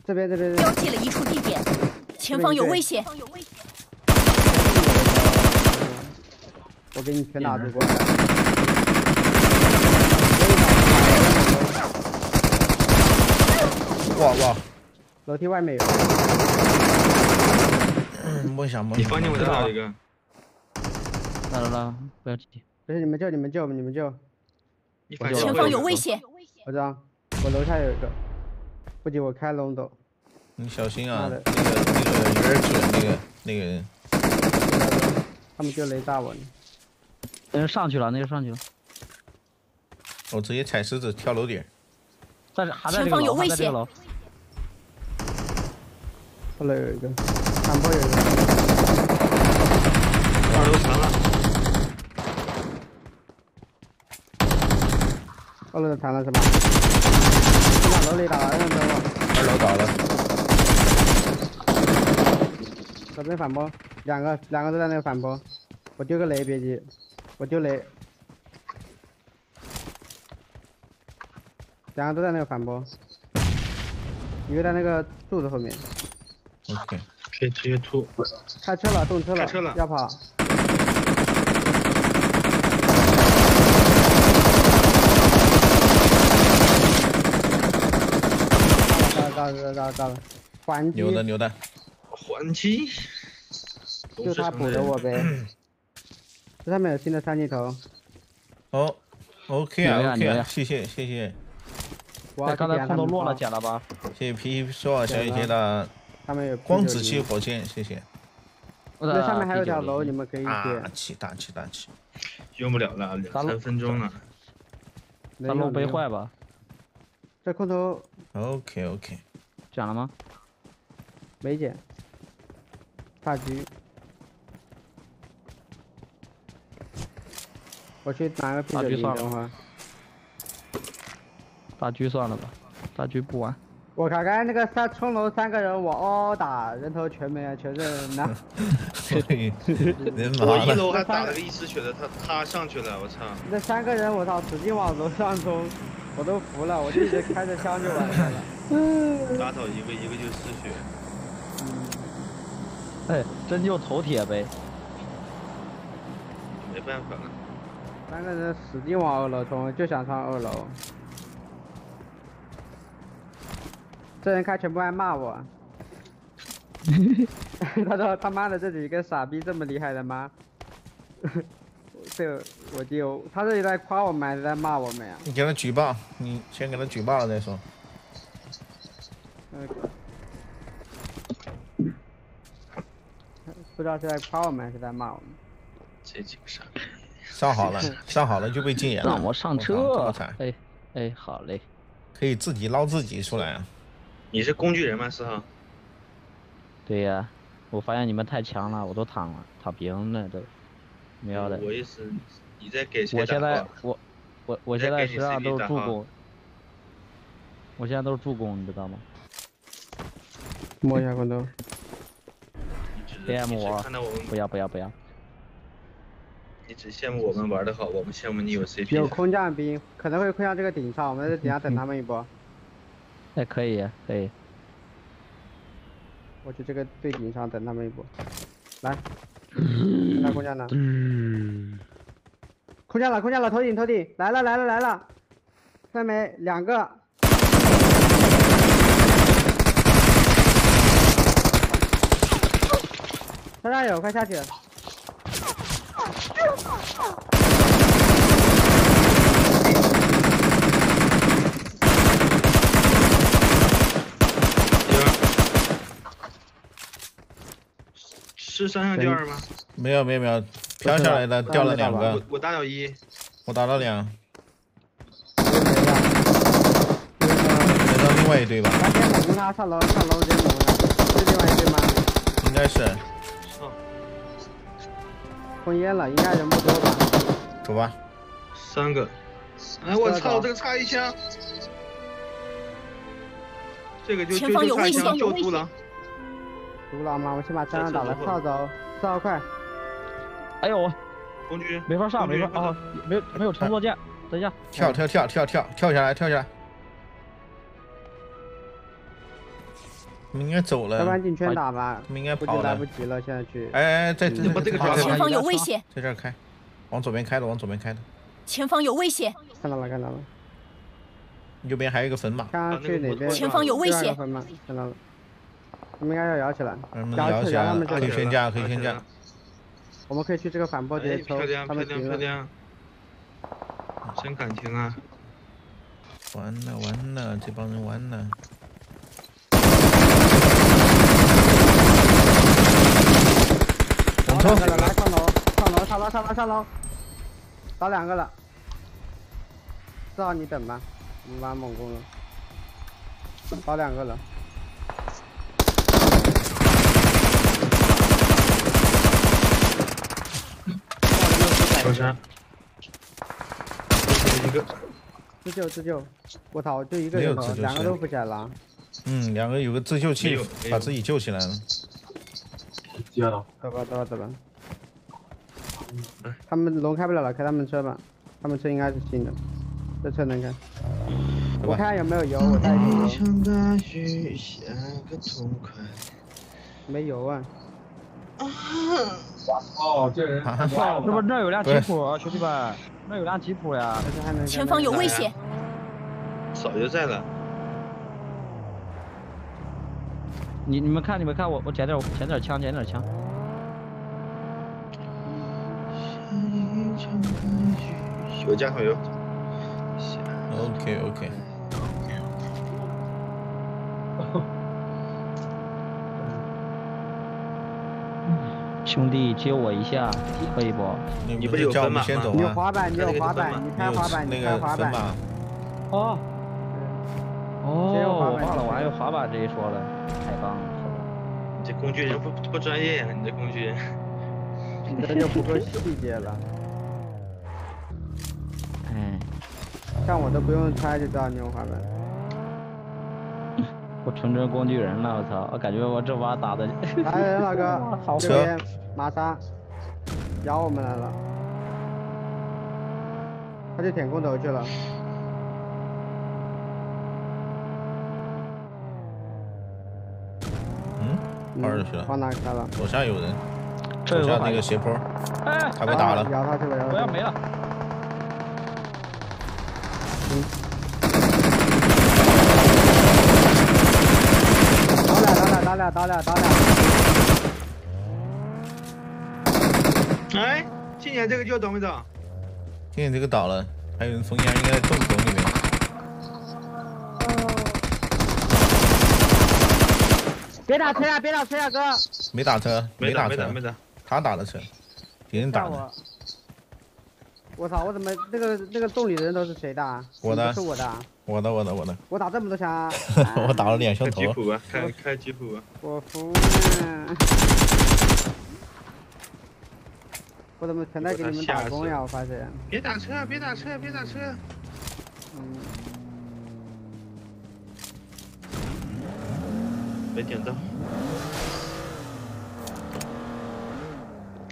这边这边这边。标记了一处地点，前方有危险！我给你全打住过来。哇哇，楼梯外面有。嗯梦想梦想。你放进我再打一个。来来来，不要急。不是你们救你们救你们救，前方有危险！我知道，我楼下有一个，不急我开龙斗，你小心啊，那个那个有点准，那个那个人。他们就雷炸我呢。那个上去了，那个上去了，我直接踩石子跳楼顶。在这还在前这个楼，还方有危险在这个楼。后来有一个，山坡有一个，二楼残了，二楼的残了是吧？先把楼里打完，让等我。二楼倒了，左边反坡，两个两个都在那个反坡，我丢个雷，别急，我丢雷。两个都在那个反坡，一个在那个柱子后面。OK，可以直接突。开车了，动车了，开车了要跑。到了到了到了到了，还击牛的牛的，还击。就他补的我呗。这上面有新的三级头，哦，OK 啊牛呀 OK 牛呀啊，谢谢谢谢我哎，刚才要去点他们空投落了，包捡了吧？谢谢皮皮说小姐姐的他们有光子气气。火箭，谢谢。那上面还有条900楼，你们可以大捡。气大气大气，用不了了，两三分钟了。咱路背坏吧？这空投 OK OK，捡了吗？没捡，大狙。我去拿个啤酒瓶，大狙算了等会儿。大狙算了吧，大狙不玩。我靠，刚才那个三冲楼三个人，我嗷嗷打，人头全没了，全是人呢。嘿 人我一，楼还打了个一丝血的，他他上去了，我操！那三个人，我操，使劲往楼上冲，我都服了，我就一直开着枪就完事了。打倒一个，一个就失血。哎，真就头铁呗。没办法了，三个人使劲往二楼冲，就想上二楼。这人开全部还骂我，他说他妈的这几个傻逼这么厉害的吗？这我就他这里在夸我们还是在骂我们呀？你给他举报，你先给他举报了再说。嗯，不知道是在夸我们还是在骂我们。这几个傻逼。上好了，上好了就被禁言了。让我上车。哎哎，好嘞。可以自己捞自己出来啊！你是工具人吗？四号？对呀，我发现你们太强了，我都躺了，躺平了都。喵的！我也是。你在给谁打我现在我我我现在实际上都是助攻，我现在都是助攻，你知道吗？摸一下空投，只别你只我不要不要不要，你只羡慕我们玩的好，我们羡慕你有 CP 有。空降兵，可能会空降这个顶上，我们在顶下等他们一波。哎可以可以，我去这个最顶上等他们一波。来，空降空降呢？嗯，空降了，空降了，头顶头顶，来了来了来了，看到没？两个。他那有，快下去。第二，是山上掉二吗？没有没有没有，飘下来的掉了两个，我我打倒一，我打了两，没到另外一队吧，他先猛攻他，上楼上楼先猛攻他，是另外一队吗？应该是，操，封烟了，应该人不多吧？走吧。三个。哎我操，这个差一枪。这个就就就差一枪有危险毒狼吗？我先把三人打了，这扫帚，四号快，哎呦我工具没法上没法啊，没有没有乘坐键，等一下，跳跳跳跳跳跳下来跳下来，你们应该走了，要不然进圈打吧，他们应该跑了来不。及了，现在去。哎哎，在把这个前方有危险，在这儿开，往左边开的，往左边开的，前方有危险，看到了，看到了，右边还有一个坟码，看看去哪边？前方有危险？看到了，他们应该要摇起来，摇起来，摇起来了，他们就可以先架，可以先架。我们可以去这个反波直接哎，抽漂，亮他漂亮们停了。漂亮，真感情啊！完了完了，这帮人完了。打冲两个了，来上楼，上楼，上楼，上楼，上楼，打两个了。四号你等吧，我们把猛攻了，打两个了。高山，一个自救自救，我操，就一个人头，没有自救两个都浮起来了。嗯，两个有个自救没器有没，有把自己救起来了。走吧走吧走吧。他们龙开不了了，开他们车吧，他们车应该是新的，这车能开。我看看有没有油，我带一点油。场大雨下个痛快。没油啊，哦，这人这不那有辆吉普，兄弟们，那有辆吉普呀。前方有危险，早就在了。你你们看你们看我我捡点捡点枪捡点枪，有加好油。OK OK，兄弟接我一下，可以不？你你不是有叫我分码吗你有们先走啊？滑板，你有滑板，你你有开滑板，那你开滑板。哦先有滑哦，我板忘了我还有先滑板这一说了，太棒了，你这工具人不不专业呀、你这工具人。你这就不够细节了，哎，像我都不用猜就知道你有滑板。我纯真工具人了，我操，我感觉我这把打的，来人老哥，好这边玛莎咬我们来了，他去舔空投去了。嗯，跑哪儿去了？往哪开了？左下有人，左下那个斜坡，哎，他被打了咬。他去了，摇他去了。我要没了，俩，打俩，打俩。哎，今年这个就懂没懂？今年这个倒了，还有人封烟，应该在洞口里面。别打车呀，别打车呀，哥！没打车，打车没打没打，没打。他打的车，别人打的。吓我！操！我怎么那个那个洞里的人都是谁的啊？我的是我的啊，我的，我的，我的，我打这么多枪啊！我打了两枪头开吉。普吧，开开吉普吧。我服了！我怎么全在给你们打工呀？我发现，别打车，别打车，别打车。嗯，没点到。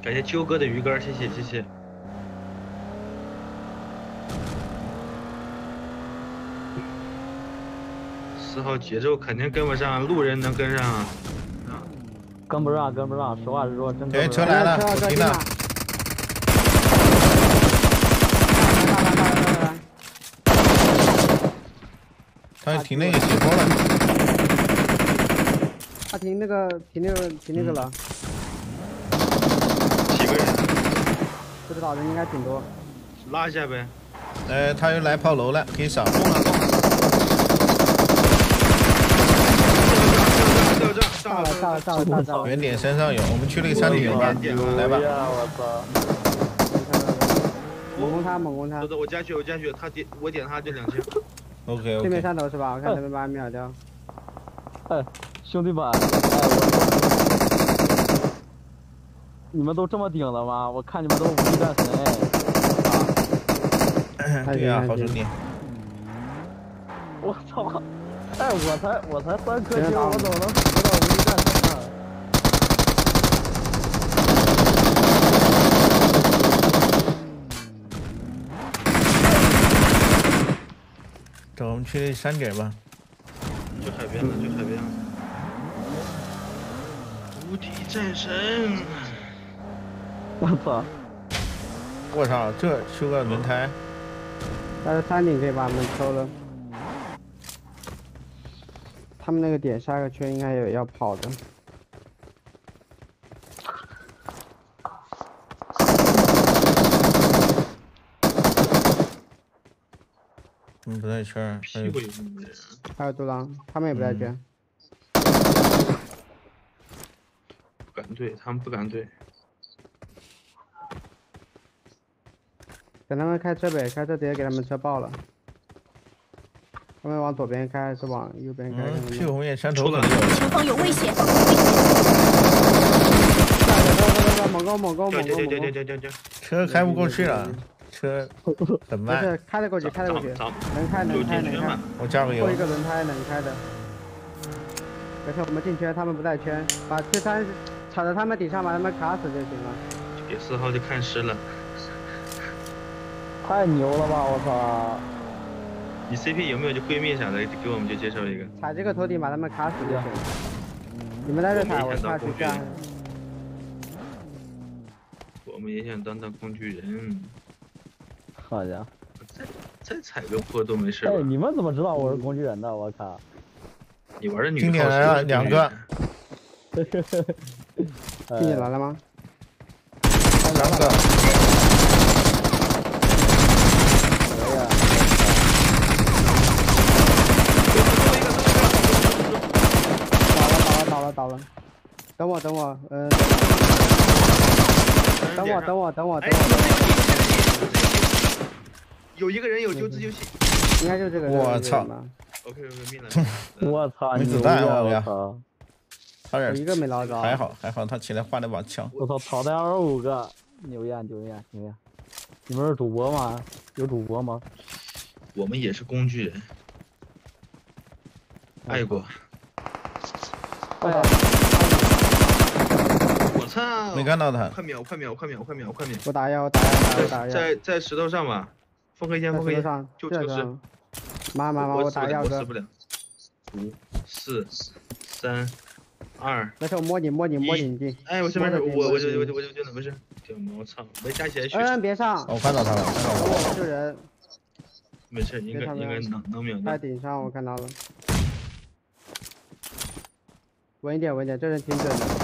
感谢秋哥的鱼竿，谢谢谢谢。四号节奏肯定跟不上，路人能跟上啊。跟不上，跟不上。实话实说，真跟哎，不上。车来了，车我听了车进了。。大来大来大来大来他停那个斜坡了。他停那个停那个停那个了，几个人不知道人应该挺多。拉一下呗。哎，他又来炮楼了，可以扫。上了上了上了上了炸了！原点山上有，我们去那个山顶吧，来吧。我操！猛攻他猛攻他走，走，我加血，我加血，他点我点他就两枪。OK 对面山头是吧？我看他们把他秒掉。兄弟们，哎，我你们都这么顶了吗？我看你们都无敌战神哎！对呀，好兄弟。我操！哎，我才我才三颗星，我怎么能死到无敌战神呢？走，我们去山顶吧。去海边了，去海边了。无敌战神，我操！我操，这修个轮胎，但是山顶可以把他们抽了。他们那个点下个圈应该有要跑的。嗯，不在圈儿。屁股有。还有杜狼，他们也不在圈。不敢对，他们不敢对。等他们开车呗，开车直接给他们车爆了。他们往左边开还是往右边开？嗯，屁股后面山头出来可能有。前方有危险！猛攻猛攻猛攻猛攻！掉掉掉掉。车开不过去了，车 很不慢。是开得过去，开得过去，能开能开能开进圈嘛。？我加个油后一。个轮胎能开的。没事，我们进圈，他们不在圈，把这三踩到他们顶上，把他们卡死就行了。给四号就看湿了。太牛了吧！我操！你 CP 有没有就闺蜜啥的？给我们就介绍一个。踩这个头顶把他们卡死就行了。你们在这踩，我下去干。我们也想当当工具人，好家伙！再踩个坡都没事哎，你们怎么知道我是工具人的？我靠！你玩的女经典来了两个哎静姐来了吗？两个，哎呀，倒了倒了倒了倒了。等我等我，呃，等我等我。我等我哎等，我，有一个人有救自救器。应该就这个人。我操这个人吧 OK OK，命来。我操！没子！弹啊我操！差点有一个没捞着。还。好还好，他起来换了把枪。我操！淘汰二十五个，牛呀牛呀牛呀！你们是主播吗？有主播吗？我们也是工具人，爱过。哎呀，我操！没看到他，快秒！快秒！快秒！快秒！快秒！我打药，我打药，打药，打药。在在石头上吧，风黑剑，在风黑剑，石头上，就就是这个。妈妈妈，我打掉哥我死不。了。五、四、三、二，没事，我摸你摸你摸你你进。哎，我这边是摸着你我我就我就我就真的没事。对，我操，没加起来血，嗯，别上哦，，我看到他了，看到他了。我救人，没事，应该应该能能秒在。顶上我看到了。稳一点，稳一点，这人挺准的。